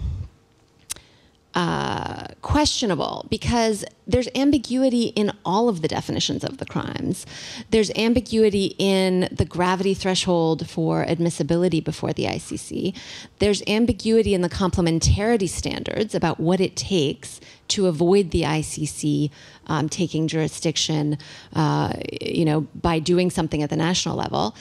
uh, questionable because there's ambiguity in all of the definitions of the crimes. There's ambiguity in the gravity threshold for admissibility before the ICC. There's ambiguity in the complementarity standards about what it takes to avoid the ICC um, taking jurisdiction, uh, you know, by doing something at the national level.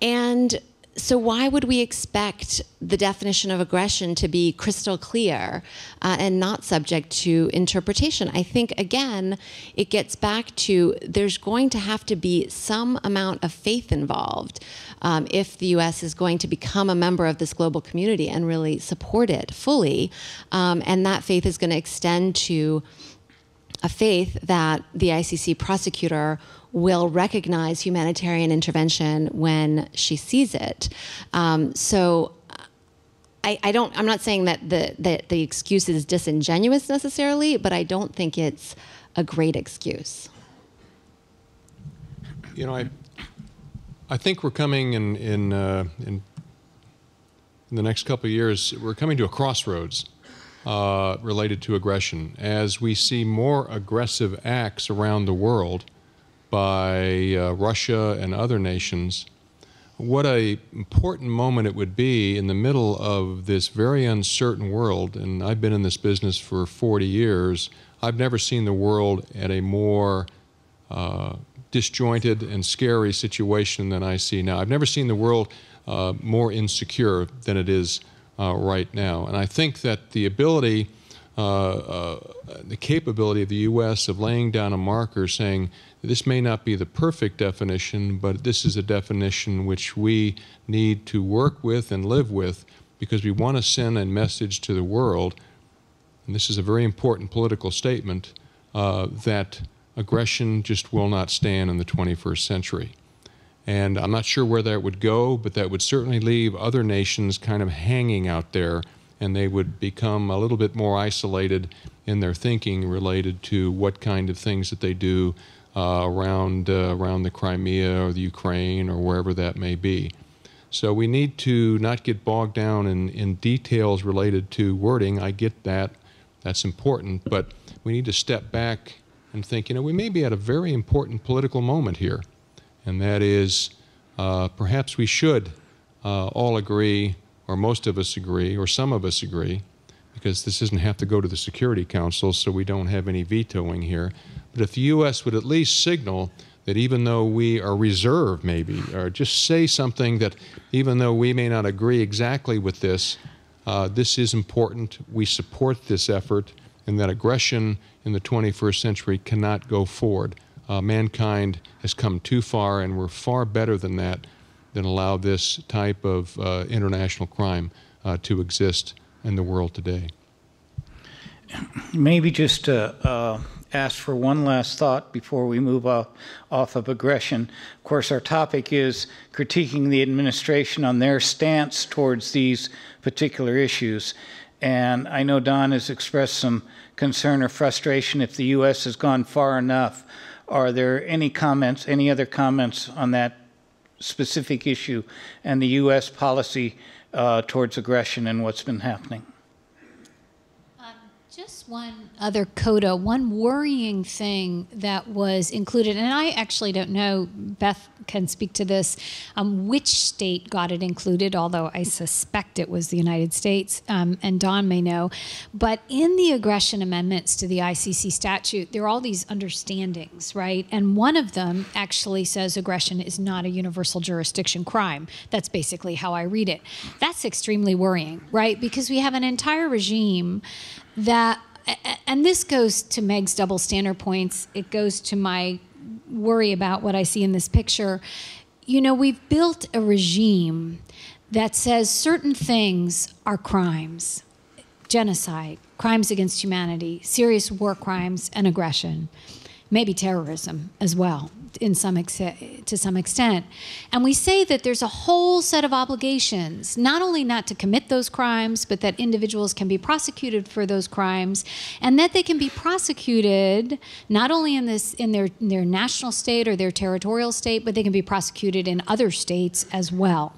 And so why would we expect the definition of aggression to be crystal clear uh, and not subject to interpretation? I think again, it gets back to there's going to have to be some amount of faith involved um, if the U.S. is going to become a member of this global community and really support it fully, um, and that faith is going to extend to a faith that the ICC prosecutor will recognize humanitarian intervention when she sees it. Um, so I, I, don't. I'm not saying that the that the excuse is disingenuous necessarily, but I don't think it's a great excuse. You know, I I think we're coming in in uh, in, in the next couple of years. We're coming to a crossroads. Uh, related to aggression, as we see more aggressive acts around the world, by uh, Russia and other nations, what a important moment it would be in the middle of this very uncertain world. And I've been in this business for 40 years. I've never seen the world at a more uh, disjointed and scary situation than I see now. I've never seen the world uh, more insecure than it is uh, right now. And I think that the ability, uh, uh, the capability of the U.S. of laying down a marker saying this may not be the perfect definition, but this is a definition which we need to work with and live with because we want to send a message to the world, and this is a very important political statement, uh, that aggression just will not stand in the 21st century. And I'm not sure where that would go, but that would certainly leave other nations kind of hanging out there, and they would become a little bit more isolated in their thinking related to what kind of things that they do uh, around, uh, around the Crimea or the Ukraine or wherever that may be. So we need to not get bogged down in, in details related to wording. I get that. That's important. But we need to step back and think, you know, we may be at a very important political moment here. And that is uh, perhaps we should uh, all agree, or most of us agree, or some of us agree, because this doesn't have to go to the Security Council, so we don't have any vetoing here. But if the U.S. would at least signal that even though we are reserved, maybe, or just say something that even though we may not agree exactly with this, uh, this is important, we support this effort, and that aggression in the 21st century cannot go forward. Uh, mankind has come too far, and we're far better than that, than allow this type of uh, international crime uh, to exist in the world today. Maybe just to uh, ask for one last thought before we move off, off of aggression. Of course, our topic is critiquing the administration on their stance towards these particular issues. And I know Don has expressed some concern or frustration if the U.S. has gone far enough. Are there any comments, any other comments on that specific issue and the U.S. policy uh, towards aggression and what's been happening? Just one other coda, one worrying thing that was included, and I actually don't know, Beth can speak to this, um, which state got it included, although I suspect it was the United States, um, and Don may know. But in the aggression amendments to the ICC statute, there are all these understandings, right? And one of them actually says aggression is not a universal jurisdiction crime. That's basically how I read it. That's extremely worrying, right? Because we have an entire regime that and this goes to Meg's double standard points. It goes to my worry about what I see in this picture. You know, we've built a regime that says certain things are crimes genocide, crimes against humanity, serious war crimes, and aggression, maybe terrorism as well in some extent, to some extent. And we say that there's a whole set of obligations, not only not to commit those crimes, but that individuals can be prosecuted for those crimes, and that they can be prosecuted not only in this in their in their national state or their territorial state, but they can be prosecuted in other states as well.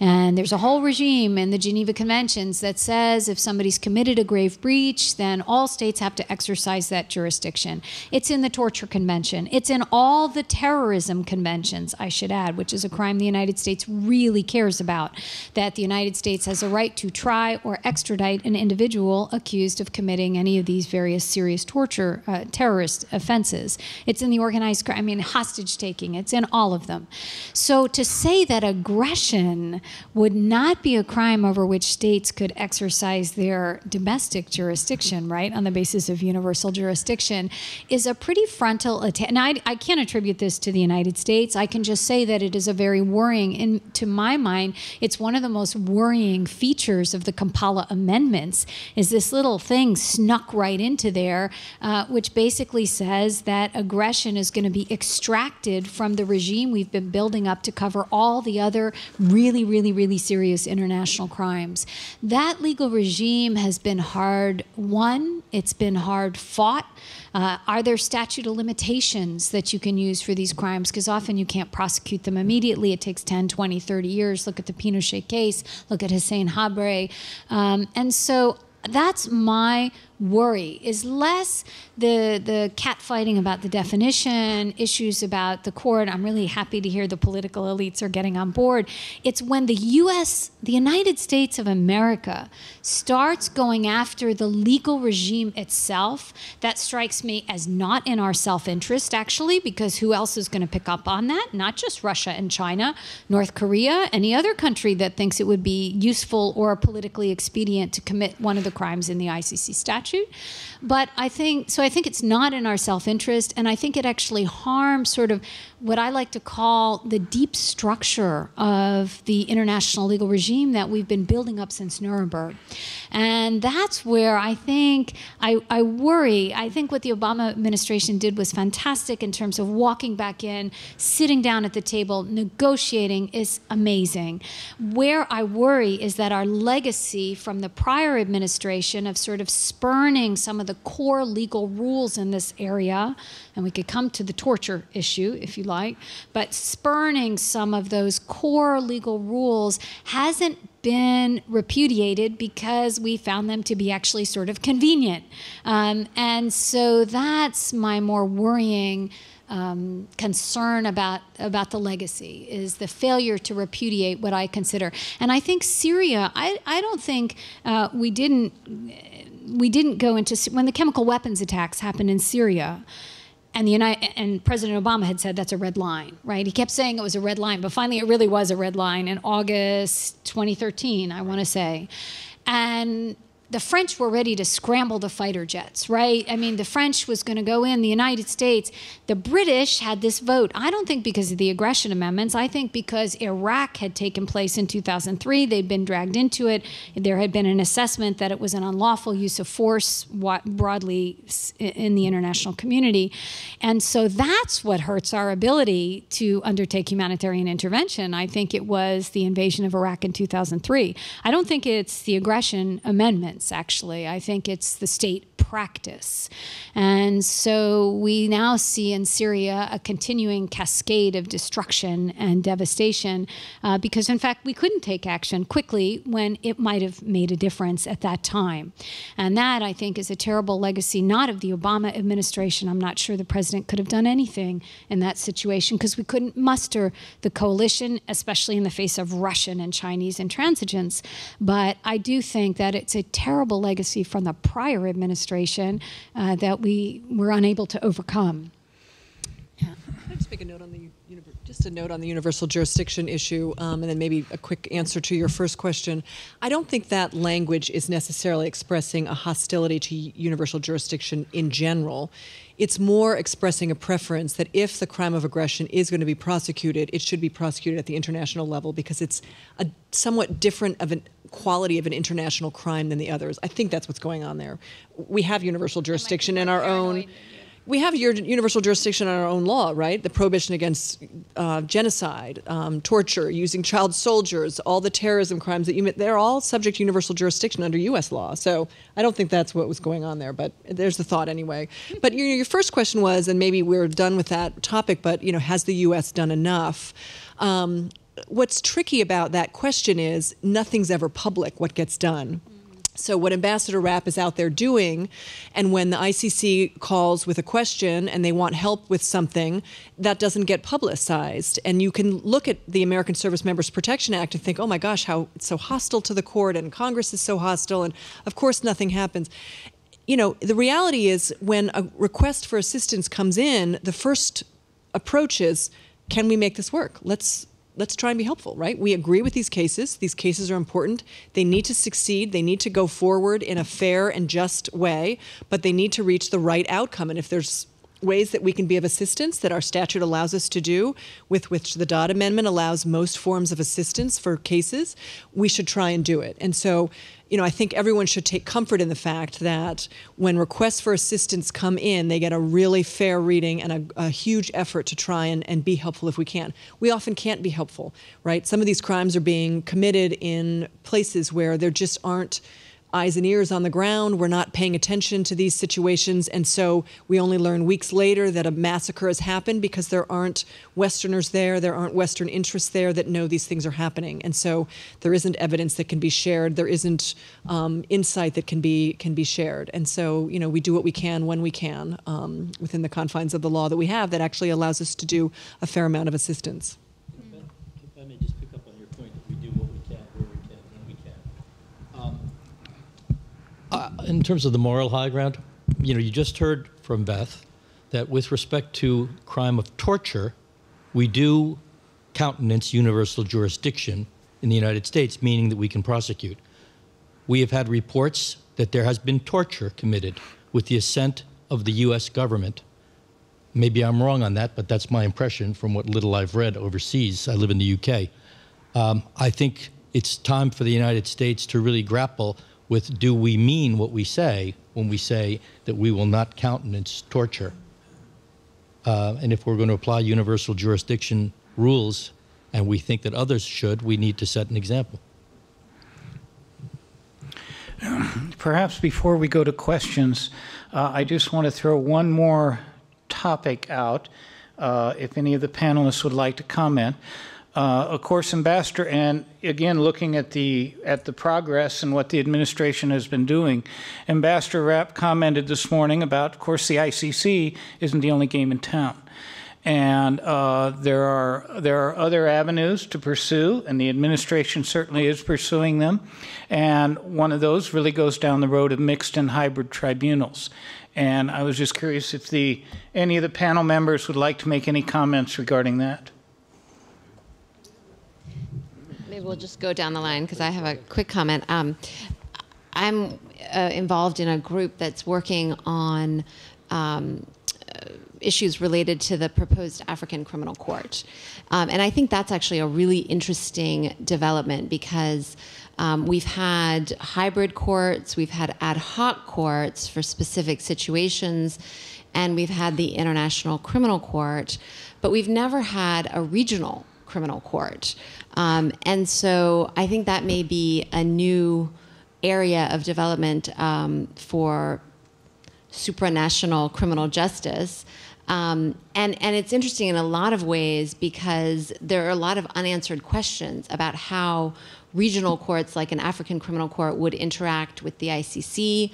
And there's a whole regime in the Geneva Conventions that says if somebody's committed a grave breach, then all states have to exercise that jurisdiction. It's in the Torture Convention. It's in all the terrorism conventions, I should add, which is a crime the United States really cares about, that the United States has a right to try or extradite an individual accused of committing any of these various serious torture, uh, terrorist offenses. It's in the organized crime, I mean, hostage taking, it's in all of them. So to say that aggression would not be a crime over which states could exercise their domestic jurisdiction, right, on the basis of universal jurisdiction, is a pretty frontal attack. Now, I, I can't attribute this this to the United States. I can just say that it is a very worrying, and to my mind, it's one of the most worrying features of the Kampala amendments. Is this little thing snuck right into there, uh, which basically says that aggression is going to be extracted from the regime we've been building up to cover all the other really, really, really serious international crimes. That legal regime has been hard won. It's been hard fought. Uh, are there statute of limitations that you can use for these crimes? Because often you can't prosecute them immediately. It takes 10, 20, 30 years. Look at the Pinochet case, look at Hissène Habré. Um, and so that's my worry is less the the catfighting about the definition, issues about the court. I'm really happy to hear the political elites are getting on board. It's when the US, the United States of America, starts going after the legal regime itself, that strikes me as not in our self-interest actually, because who else is going to pick up on that? Not just Russia and China, North Korea, any other country that thinks it would be useful or politically expedient to commit one of the crimes in the ICC statute statute. But I think, so I think it's not in our self interest, and I think it actually harms sort of what I like to call the deep structure of the international legal regime that we've been building up since Nuremberg. And that's where I think I, I worry. I think what the Obama administration did was fantastic in terms of walking back in, sitting down at the table, negotiating is amazing. Where I worry is that our legacy from the prior administration of sort of spurning some of the core legal rules in this area, and we could come to the torture issue if you like, but spurning some of those core legal rules hasn't been repudiated because we found them to be actually sort of convenient. Um, and so that's my more worrying um, concern about about the legacy is the failure to repudiate what I consider. And I think Syria. I I don't think uh, we didn't we didn't go into when the chemical weapons attacks happened in Syria. And the United, and President Obama had said that's a red line, right? He kept saying it was a red line, but finally it really was a red line in August 2013, I want to say. And the French were ready to scramble the fighter jets, right? I mean, the French was going to go in, the United States. The British had this vote. I don't think because of the aggression amendments. I think because Iraq had taken place in 2003. They'd been dragged into it. There had been an assessment that it was an unlawful use of force broadly in the international community. And so that's what hurts our ability to undertake humanitarian intervention. I think it was the invasion of Iraq in 2003. I don't think it's the aggression amendment actually. I think it's the state practice. And so we now see in Syria a continuing cascade of destruction and devastation uh, because, in fact, we couldn't take action quickly when it might have made a difference at that time. And that, I think, is a terrible legacy, not of the Obama administration. I'm not sure the president could have done anything in that situation because we couldn't muster the coalition, especially in the face of Russian and Chinese intransigence. But I do think that it's a terrible legacy from the prior administration uh, that we were unable to overcome. Just make a note on the just a note on the universal jurisdiction issue, um, and then maybe a quick answer to your first question. I don't think that language is necessarily expressing a hostility to universal jurisdiction in general. It's more expressing a preference that if the crime of aggression is going to be prosecuted, it should be prosecuted at the international level because it's a somewhat different of an quality of an international crime than the others. I think that's what's going on there. We have universal jurisdiction in our own. We have your universal jurisdiction on our own law, right? The prohibition against uh, genocide, um, torture, using child soldiers, all the terrorism crimes that you they're all subject to universal jurisdiction under U.S. law. So I don't think that's what was going on there, but there's the thought anyway. But your, your first question was, and maybe we're done with that topic, but you know, has the U.S. done enough? Um, what's tricky about that question is nothing's ever public what gets done. So, what Ambassador Rapp is out there doing, and when the ICC calls with a question and they want help with something, that doesn't get publicized. And you can look at the American Service Members Protection Act and think, oh my gosh, how it's so hostile to the court, and Congress is so hostile, and of course nothing happens. You know, the reality is when a request for assistance comes in, the first approach is, can we make this work? Let's let's try and be helpful, right? We agree with these cases. These cases are important. They need to succeed. They need to go forward in a fair and just way, but they need to reach the right outcome. And if there's ways that we can be of assistance that our statute allows us to do, with which the Dodd Amendment allows most forms of assistance for cases, we should try and do it. And so, you know, I think everyone should take comfort in the fact that when requests for assistance come in, they get a really fair reading and a, a huge effort to try and, and be helpful if we can. We often can't be helpful, right? Some of these crimes are being committed in places where there just aren't eyes and ears on the ground. We're not paying attention to these situations. And so we only learn weeks later that a massacre has happened because there aren't Westerners there, there aren't Western interests there that know these things are happening. And so there isn't evidence that can be shared. There isn't um, insight that can be can be shared. And so you know we do what we can when we can um, within the confines of the law that we have that actually allows us to do a fair amount of assistance. In terms of the moral high ground, you know, you just heard from Beth that with respect to crime of torture, we do countenance universal jurisdiction in the United States, meaning that we can prosecute. We have had reports that there has been torture committed with the assent of the U.S. government. Maybe I'm wrong on that, but that's my impression from what little I've read overseas. I live in the UK. Um, I think it's time for the United States to really grapple with do we mean what we say when we say that we will not countenance torture? Uh, and if we're going to apply universal jurisdiction rules and we think that others should, we need to set an example. perhaps before we go to questions, uh, I just want to throw one more topic out, uh, if any of the panelists would like to comment. Uh, of course, Ambassador, and again, looking at the at the progress and what the administration has been doing, Ambassador Rapp commented this morning about, of course, the ICC isn't the only game in town, and uh, there are there are other avenues to pursue, and the administration certainly is pursuing them, and one of those really goes down the road of mixed and hybrid tribunals. And I was just curious if the any of the panel members would like to make any comments regarding that. Maybe we'll just go down the line because I have a quick comment. Um, I'm uh, involved in a group that's working on um, uh, issues related to the proposed African Criminal Court. Um, and I think that's actually a really interesting development because um, we've had hybrid courts, we've had ad hoc courts for specific situations, and we've had the International Criminal Court, but we've never had a regional criminal court. Um, and so I think that may be a new area of development um, for supranational criminal justice. Um, and, and it's interesting in a lot of ways because there are a lot of unanswered questions about how regional courts like an African criminal court would interact with the ICC,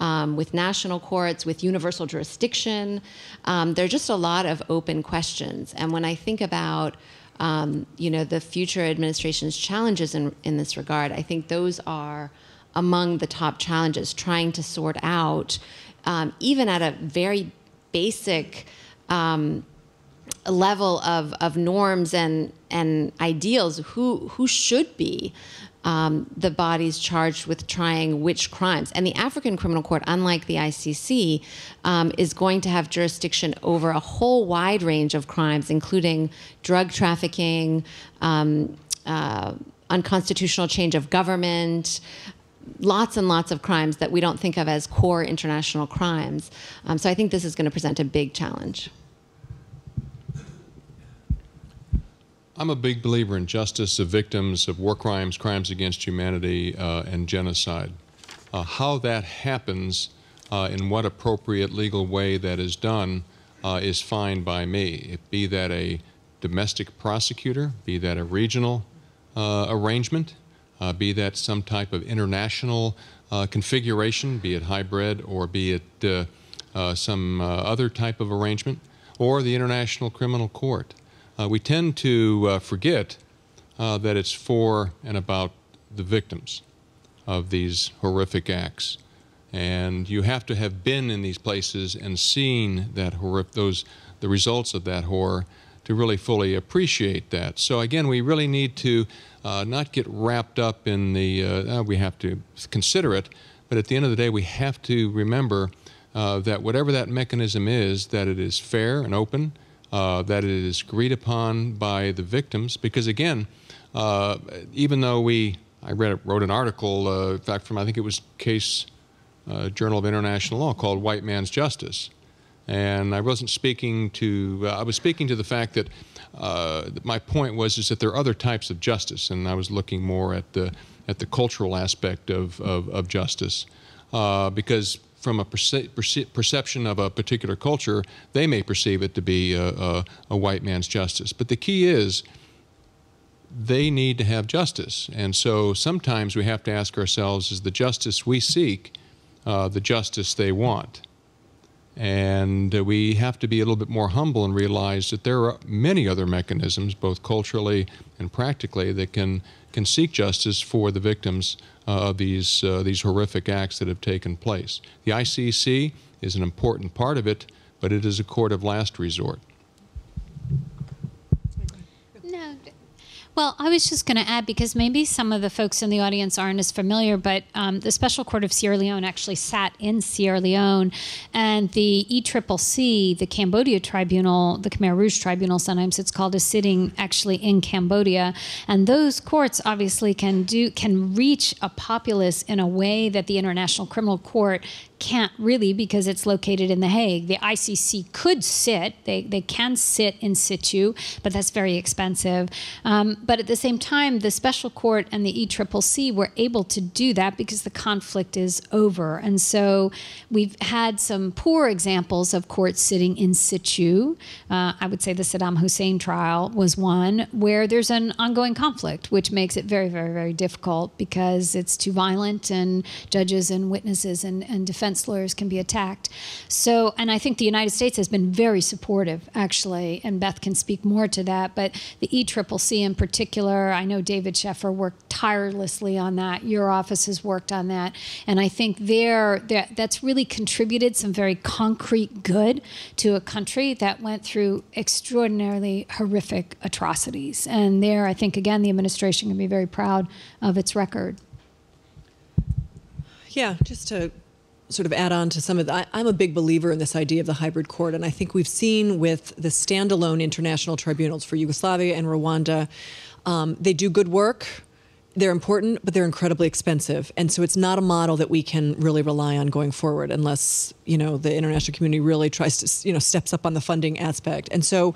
um, with national courts, with universal jurisdiction. Um, there are just a lot of open questions. And when I think about um, you know, the future administration's challenges in, in this regard, I think those are among the top challenges, trying to sort out, um, even at a very basic um, level of, of norms and, and ideals, who, who should be um, the bodies charged with trying which crimes. And the African Criminal Court, unlike the ICC, um, is going to have jurisdiction over a whole wide range of crimes, including drug trafficking, um, uh, unconstitutional change of government, lots and lots of crimes that we don't think of as core international crimes. Um, so I think this is going to present a big challenge. I'm a big believer in justice of victims of war crimes, crimes against humanity, uh, and genocide. Uh, how that happens, uh, in what appropriate legal way that is done, uh, is fine by me. Be that a domestic prosecutor, be that a regional uh, arrangement, uh, be that some type of international configuration, be it hybrid or be it some other type of arrangement, or the International Criminal Court. Uh, we tend to uh, forget uh, that it's for and about the victims of these horrific acts. And you have to have been in these places and seen that horrific, those, the results of that horror to really fully appreciate that. So again, we really need to uh, not get wrapped up in the, uh, we have to consider it, but at the end of the day, we have to remember uh, that whatever that mechanism is, that it is fair and open, uh, that it is agreed upon by the victims. Because again, uh, even though we, I read, wrote an article, uh, in fact, from I think it was Case uh, Journal of International Law called "White Man's Justice," and I wasn't speaking to, uh, I was speaking to the fact that my point was is that there are other types of justice, and I was looking more at the at the cultural aspect of, of, of justice. Uh, because from a perce perce perception of a particular culture, they may perceive it to be a, a, a, white man's justice. But the key is they need to have justice. And so sometimes we have to ask ourselves is the justice we seek uh, the justice they want? And uh, we have to be a little bit more humble and realize that there are many other mechanisms, both culturally and practically, that can, can seek justice for the victims of these, uh, these horrific acts that have taken place. The ICC is an important part of it, but it is a court of last resort. Well, I was just going to add because maybe some of the folks in the audience aren't as familiar, but um, the Special Court of Sierra Leone actually sat in Sierra Leone, and the ECCC, the Cambodia Tribunal, the Khmer Rouge Tribunal, sometimes it's called, is sitting actually in Cambodia, and those courts obviously can do can reach a populace in a way that the International Criminal Court can't really because it's located in The Hague. The ICC could sit, they, they can sit in situ, but that's very expensive. Um, but at the same time, the special court and the ECCC were able to do that because the conflict is over. And so we've had some poor examples of courts sitting in situ. Uh, I would say the Saddam Hussein trial was one where there's an ongoing conflict, which makes it very, very, very difficult because it's too violent and judges and witnesses and, and lawyers can be attacked. So, and I think the United States has been very supportive, actually, and Beth can speak more to that. But the ECCC in particular, I know David Scheffer worked tirelessly on that. Your office has worked on that, and I think there that, that's really contributed some very concrete good to a country that went through extraordinarily horrific atrocities. And there, I think again, the administration can be very proud of its record. Yeah, just to sort of add on to some of that, I'm a big believer in this idea of the hybrid court, and I think we've seen with the standalone international tribunals for Yugoslavia and Rwanda, um, they do good work. They're important, but they're incredibly expensive, and so it's not a model that we can really rely on going forward, unless you know the international community really tries to you know steps up on the funding aspect. And so,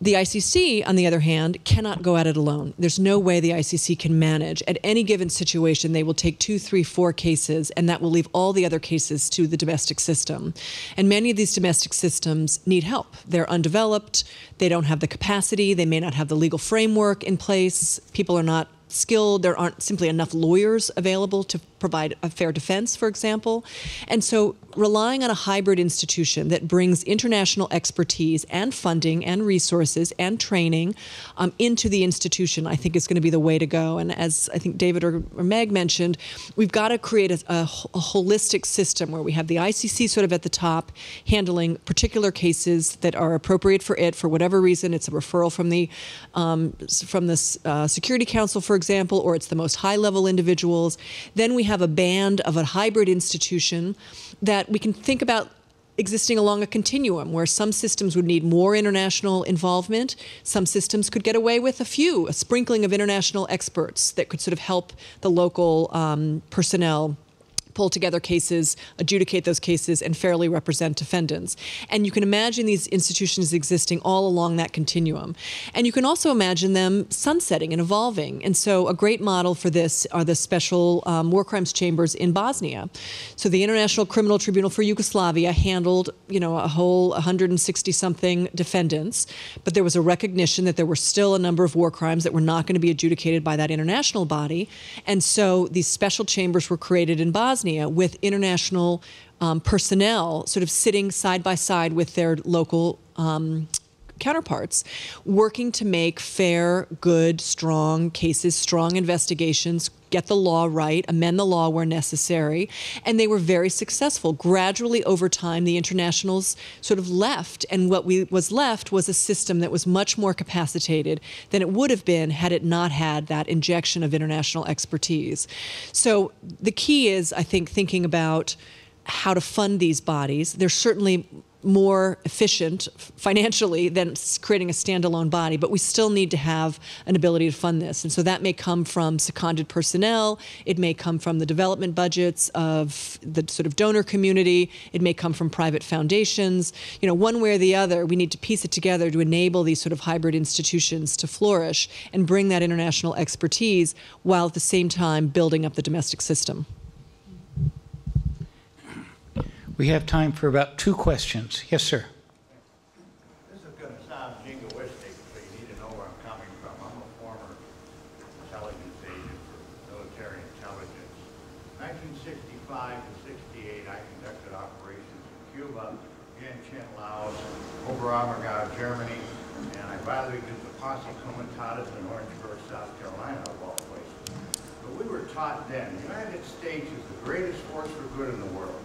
the ICC, on the other hand, cannot go at it alone. There's no way the ICC can manage. At any given situation, they will take two, three, four cases, and that will leave all the other cases to the domestic system. And many of these domestic systems need help. They're undeveloped, they don't have the capacity, they may not have the legal framework in place, people are not skilled, there aren't simply enough lawyers available to provide a fair defense, for example. And so relying on a hybrid institution that brings international expertise and funding and resources and training um, into the institution, I think is going to be the way to go. And as I think David or, or Meg mentioned, we've got to create a, a, a holistic system where we have the ICC sort of at the top handling particular cases that are appropriate for it for whatever reason. It's a referral from the um, from the uh, Security Council, for example, or it's the most high level individuals. Then we have a band of a hybrid institution that we can think about existing along a continuum where some systems would need more international involvement. Some systems could get away with a few, a sprinkling of international experts that could sort of help the local um, personnel pull together cases, adjudicate those cases, and fairly represent defendants. And you can imagine these institutions existing all along that continuum. And you can also imagine them sunsetting and evolving. And so, a great model for this are the special um, war crimes chambers in Bosnia. So, the International Criminal Tribunal for Yugoslavia handled, you know, a whole 160 something defendants, but there was a recognition that there were still a number of war crimes that were not going to be adjudicated by that international body. And so, these special chambers were created in Bosnia Bosnia with international um, personnel sort of sitting side by side with their local um, counterparts, working to make fair, good, strong cases, strong investigations, get the law right, amend the law where necessary. And they were very successful. Gradually over time, the internationals sort of left. And what we was left was a system that was much more capacitated than it would have been had it not had that injection of international expertise. So the key is, I think, thinking about how to fund these bodies. There's certainly more efficient financially than creating a standalone body, but we still need to have an ability to fund this. And so that may come from seconded personnel, it may come from the development budgets of the sort of donor community, it may come from private foundations. You know, one way or the other, we need to piece it together to enable these sort of hybrid institutions to flourish and bring that international expertise while at the same time building up the domestic system. We have time for about two questions. Yes, sir. This is going to sound jingoistic, but you need to know where I'm coming from. I'm a former intelligence agent for military intelligence. 1965 to 68, I conducted operations in Cuba, Vientiane, Laos, Oberammergau, Germany, and I violated the Posse Comitatus in Orangeburg, South Carolina, of all places. But we were taught then, the United States is the greatest force for good in the world.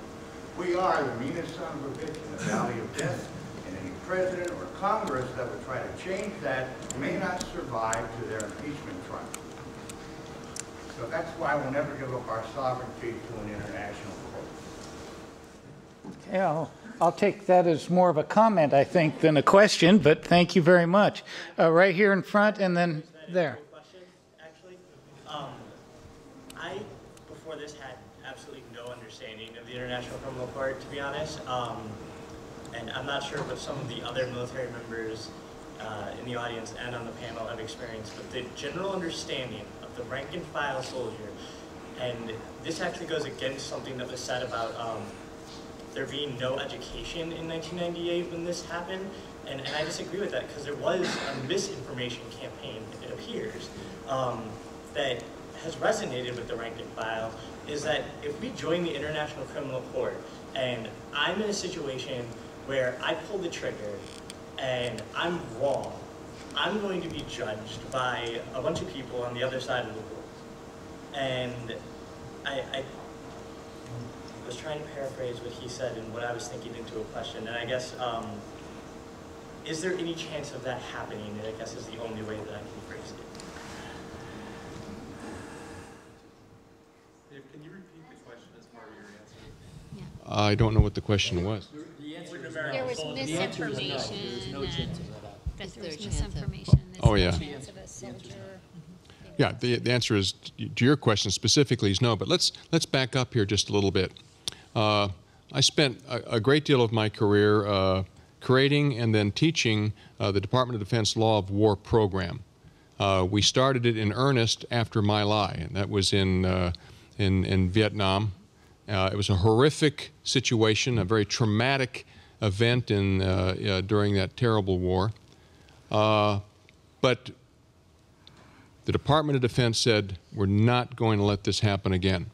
We are the meanest son of a bitch in the valley of death, and any president or Congress that would try to change that may not survive to their impeachment trial. So that's why we'll never give up our sovereignty to an international court. Okay, I'll, I'll take that as more of a comment, I think, than a question, but thank you very much. Uh, right here in front and then there. Question, actually. Um, I, before this, had absolutely no understanding of the International Criminal Court, to be honest. Um, and I'm not sure what some of the other military members uh, in the audience and on the panel have experienced, but the general understanding of the rank and file soldier, and this actually goes against something that was said about um, there being no education in 1998 when this happened, and, and I disagree with that because there was a misinformation campaign, it appears, um, that has resonated with the rank and file, is that if we join the International Criminal Court and I'm in a situation where I pull the trigger and I'm wrong, I'm going to be judged by a bunch of people on the other side of the world. And I, I was trying to paraphrase what he said and what I was thinking into a question, and I guess, um, is there any chance of that happening? And I guess is the only way that I can phrase it. Dave, can you repeat the question as part of your answer? I don't know what the question was. There was misinformation that there was misinformation. Oh, yeah. Chance of a soldier. Yeah, the, the answer is to your question specifically is no. But let's let's back up here just a little bit. Uh, I spent a, a, great deal of my career uh, creating and then teaching uh, the Department of Defense Law of War program. Uh, we started it in earnest after My Lai, and that was in uh, in, in Vietnam. Uh, it was a horrific situation, a very traumatic event in uh, uh, during that terrible war. Uh, but the Department of Defense said, we're not going to let this happen again.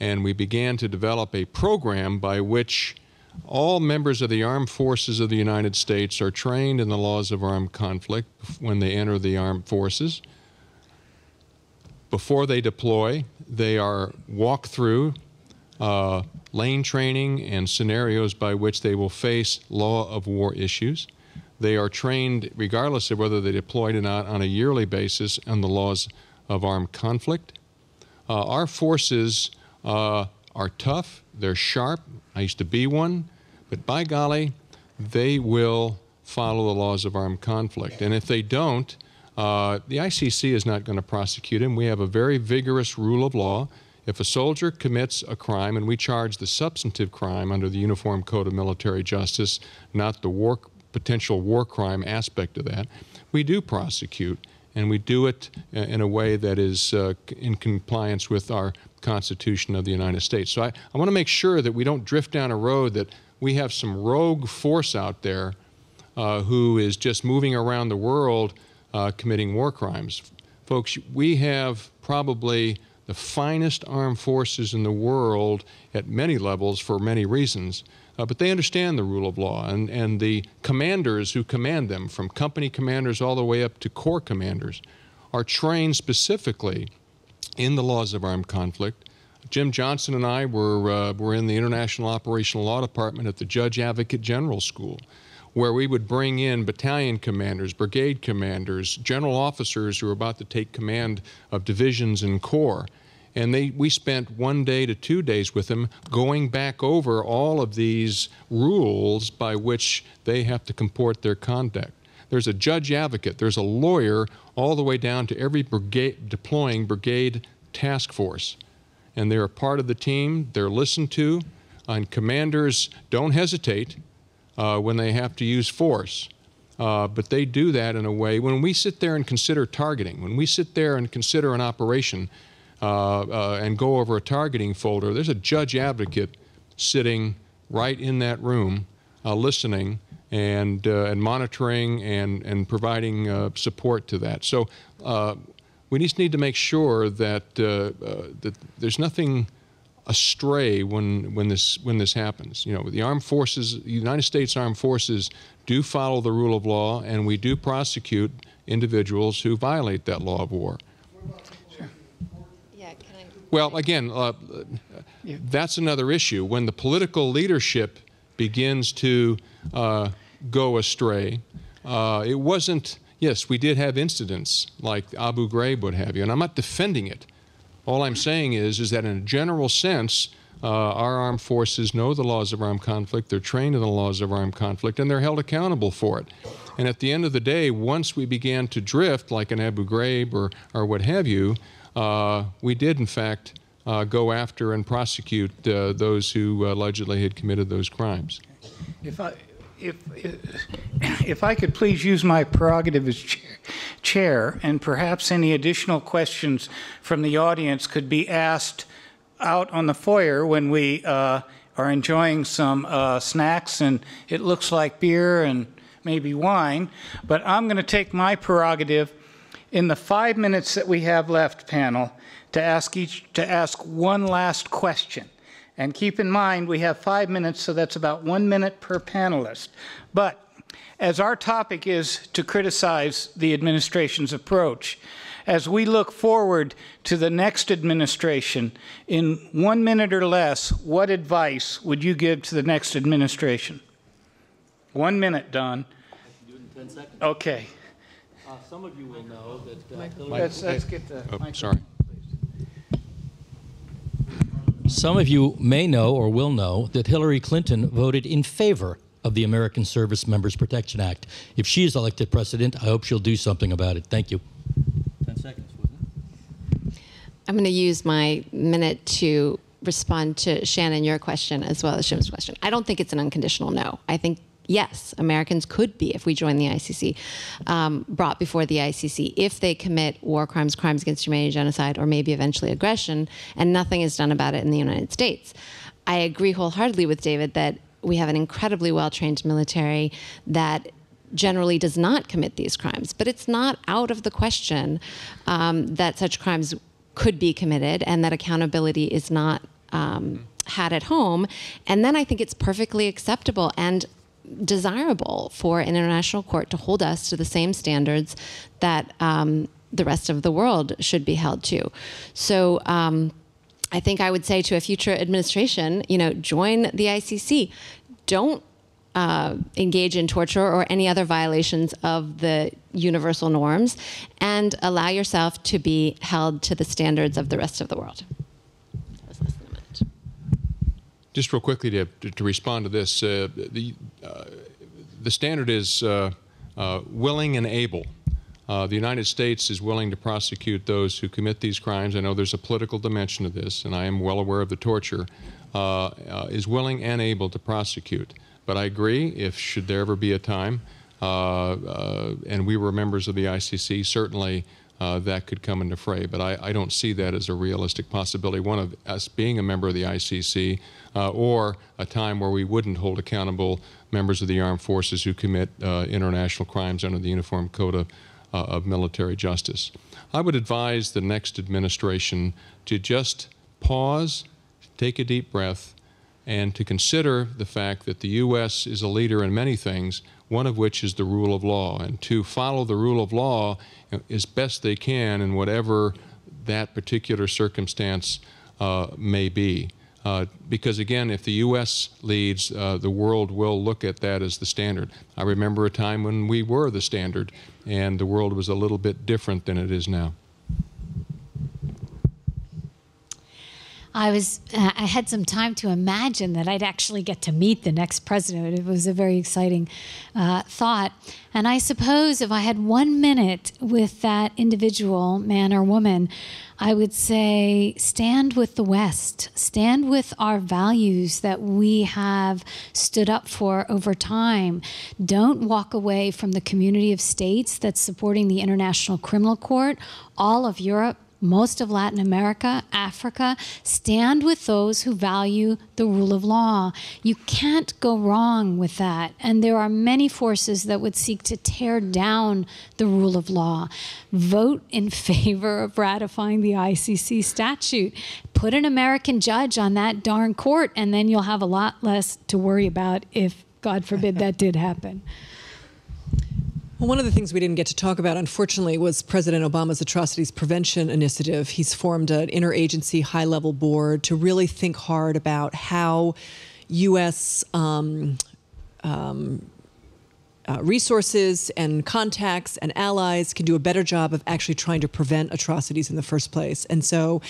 And we began to develop a program by which all members of the armed forces of the United States are trained in the laws of armed conflict when they enter the armed forces. Before they deploy, they are walked through uh, lane training and scenarios by which they will face law of war issues. They are trained, regardless of whether they deployed or not, on a yearly basis on the laws of armed conflict. Uh, our forces uh, are tough, they're sharp. I used to be one, but by golly, they will follow the laws of armed conflict. And if they don't, uh, the ICC is not going to prosecute him. We have a very vigorous rule of law. If a soldier commits a crime, and we charge the substantive crime under the Uniform Code of Military Justice, not the war potential war crime aspect of that, we do prosecute, and we do it in a way that is uh, in compliance with our Constitution of the United States. So I, I want to make sure that we don't drift down a road that we have some rogue force out there uh, who is just moving around the world uh, committing war crimes. Folks, we have probably the finest armed forces in the world at many levels for many reasons. Uh, but they understand the rule of law, and, and the commanders who command them, from company commanders all the way up to corps commanders, are trained specifically in the laws of armed conflict. Jim Johnson and I were, uh, were in the International Operational Law Department at the Judge Advocate General School, where we would bring in battalion commanders, brigade commanders, general officers who were about to take command of divisions and corps and they, we spent one day to two days with them going back over all of these rules by which they have to comport their conduct. There's a judge advocate, there's a lawyer, all the way down to every brigade, deploying brigade task force. And they're a part of the team, they're listened to, and commanders don't hesitate uh, when they have to use force. Uh, but they do that in a way, when we sit there and consider targeting, when we sit there and consider an operation, uh, uh, and go over a targeting folder, there's a judge advocate sitting right in that room uh, listening and, and monitoring and, and providing support to that. So we just need to make sure that, that there's nothing astray when when this when this happens. You know, the armed forces, the United States Armed Forces, do follow the rule of law, and we do prosecute individuals who violate that law of war. Well, again, uh, that's another issue. When the political leadership begins to uh, go astray, uh, it wasn't, yes, we did have incidents like Abu Ghraib, what have you, and I'm not defending it. All I'm saying is, is that in a general sense, uh, our armed forces know the laws of armed conflict, they're trained in the laws of armed conflict, and they're held accountable for it. And at the end of the day, once we began to drift, like in Abu Ghraib or, or what have you, uh, we did, in fact, uh, go after and prosecute uh, those who allegedly had committed those crimes. If I, if, if I could please use my prerogative as chair, chair, and perhaps any additional questions from the audience could be asked out on the foyer when we uh, are enjoying some uh, snacks and it looks like beer and maybe wine. But I'm going to take my prerogative in the five minutes that we have left, panel, to ask each to ask one last question. And keep in mind, we have five minutes, so that's about one minute per panelist. But as our topic is to criticize the administration's approach, as we look forward to the next administration, in one minute or less, what advice would you give to the next administration? One minute, Don. Okay. Uh, some of you will know that uh, Hillary, Let's, let's get the. Oh, sorry. Some of you may know or will know that Hillary Clinton voted in favor of the American Service Members Protection Act. If she is elected president, I hope she'll do something about it. Thank you. 10 seconds, wasn't it? I'm going to use my minute to respond to Shannon, your question, as well as Jim's question. I don't think it's an unconditional no. I think, yes, Americans could be, if we join the ICC, um, brought before the ICC if they commit war crimes, crimes against humanity, genocide, or maybe eventually aggression, and nothing is done about it in the United States. I agree wholeheartedly with David that we have an incredibly well trained military that generally does not commit these crimes. But it's not out of the question um, that such crimes could be committed and that accountability is not um, had at home. And then I think it's perfectly acceptable and desirable for an international court to hold us to the same standards that um, the rest of the world should be held to. So, um, I think I would say to a future administration, you know, join the ICC. Don't uh, engage in torture or any other violations of the universal norms, and allow yourself to be held to the standards of the rest of the world. That was less than a minute. Just real quickly to, to, to respond to this, uh, the, uh, the standard is uh, uh, willing and able. Uh, the United States is willing to prosecute those who commit these crimes. I know there's a political dimension to this, and I am well aware of the torture. Is willing and able to prosecute. But I agree, if should there ever be a time, and we were members of the ICC, certainly uh, that could come into fray. But I, I, don't see that as a realistic possibility. One of us being a member of the ICC, or a time where we wouldn't hold accountable members of the armed forces who commit international crimes under the Uniform Code of uh, of military justice. I would advise the next administration to just pause, take a deep breath, and to consider the fact that the U.S. is a leader in many things, one of which is the rule of law, and to follow the rule of law as best they can in whatever that particular circumstance uh, may be. Uh, because again, if the U.S. leads, uh, the world will look at that as the standard. I remember a time when we were the standard, and the world was a little bit different than it is now. I was uh, I had some time to imagine that I'd actually get to meet the next president. It was a very exciting uh, thought. And I suppose if I had one minute with that individual, man or woman, I would say stand with the West, stand with our values that we have stood up for over time. Don't walk away from the community of states that's supporting the International Criminal Court, all of Europe, most of Latin America, Africa, stand with those who value the rule of law. You can't go wrong with that. And there are many forces that would seek to tear down the rule of law. Vote in favor of ratifying the ICC statute. Put an American judge on that darn court, and then you'll have a lot less to worry about if, God forbid, that did happen. Well, one of the things we didn't get to talk about, unfortunately, was President Obama's atrocities prevention initiative. He's formed an interagency high level board to really think hard about how U.S. Um, um, uh, resources and contacts and allies can do a better job of actually trying to prevent atrocities in the first place. And so,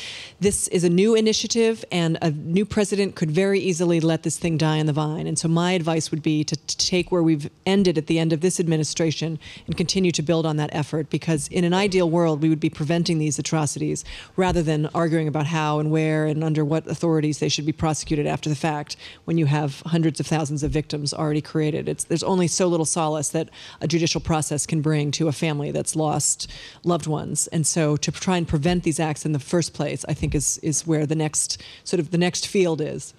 this is a new initiative, and a new president could very easily let this thing die on the vine. And so, my advice would be to, to take where we've ended at the end of this administration and continue to build on that effort, because in an ideal world, we would be preventing these atrocities rather than arguing about how and where and under what authorities they should be prosecuted after the fact when you have hundreds of thousands of victims already created. It's, there's only so little solace that a judicial process can bring to a family that's lost loved ones. And so to try and prevent these acts in the first place, I think is, is where the next sort of the next field is.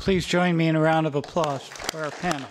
Please join me in a round of applause for our panel.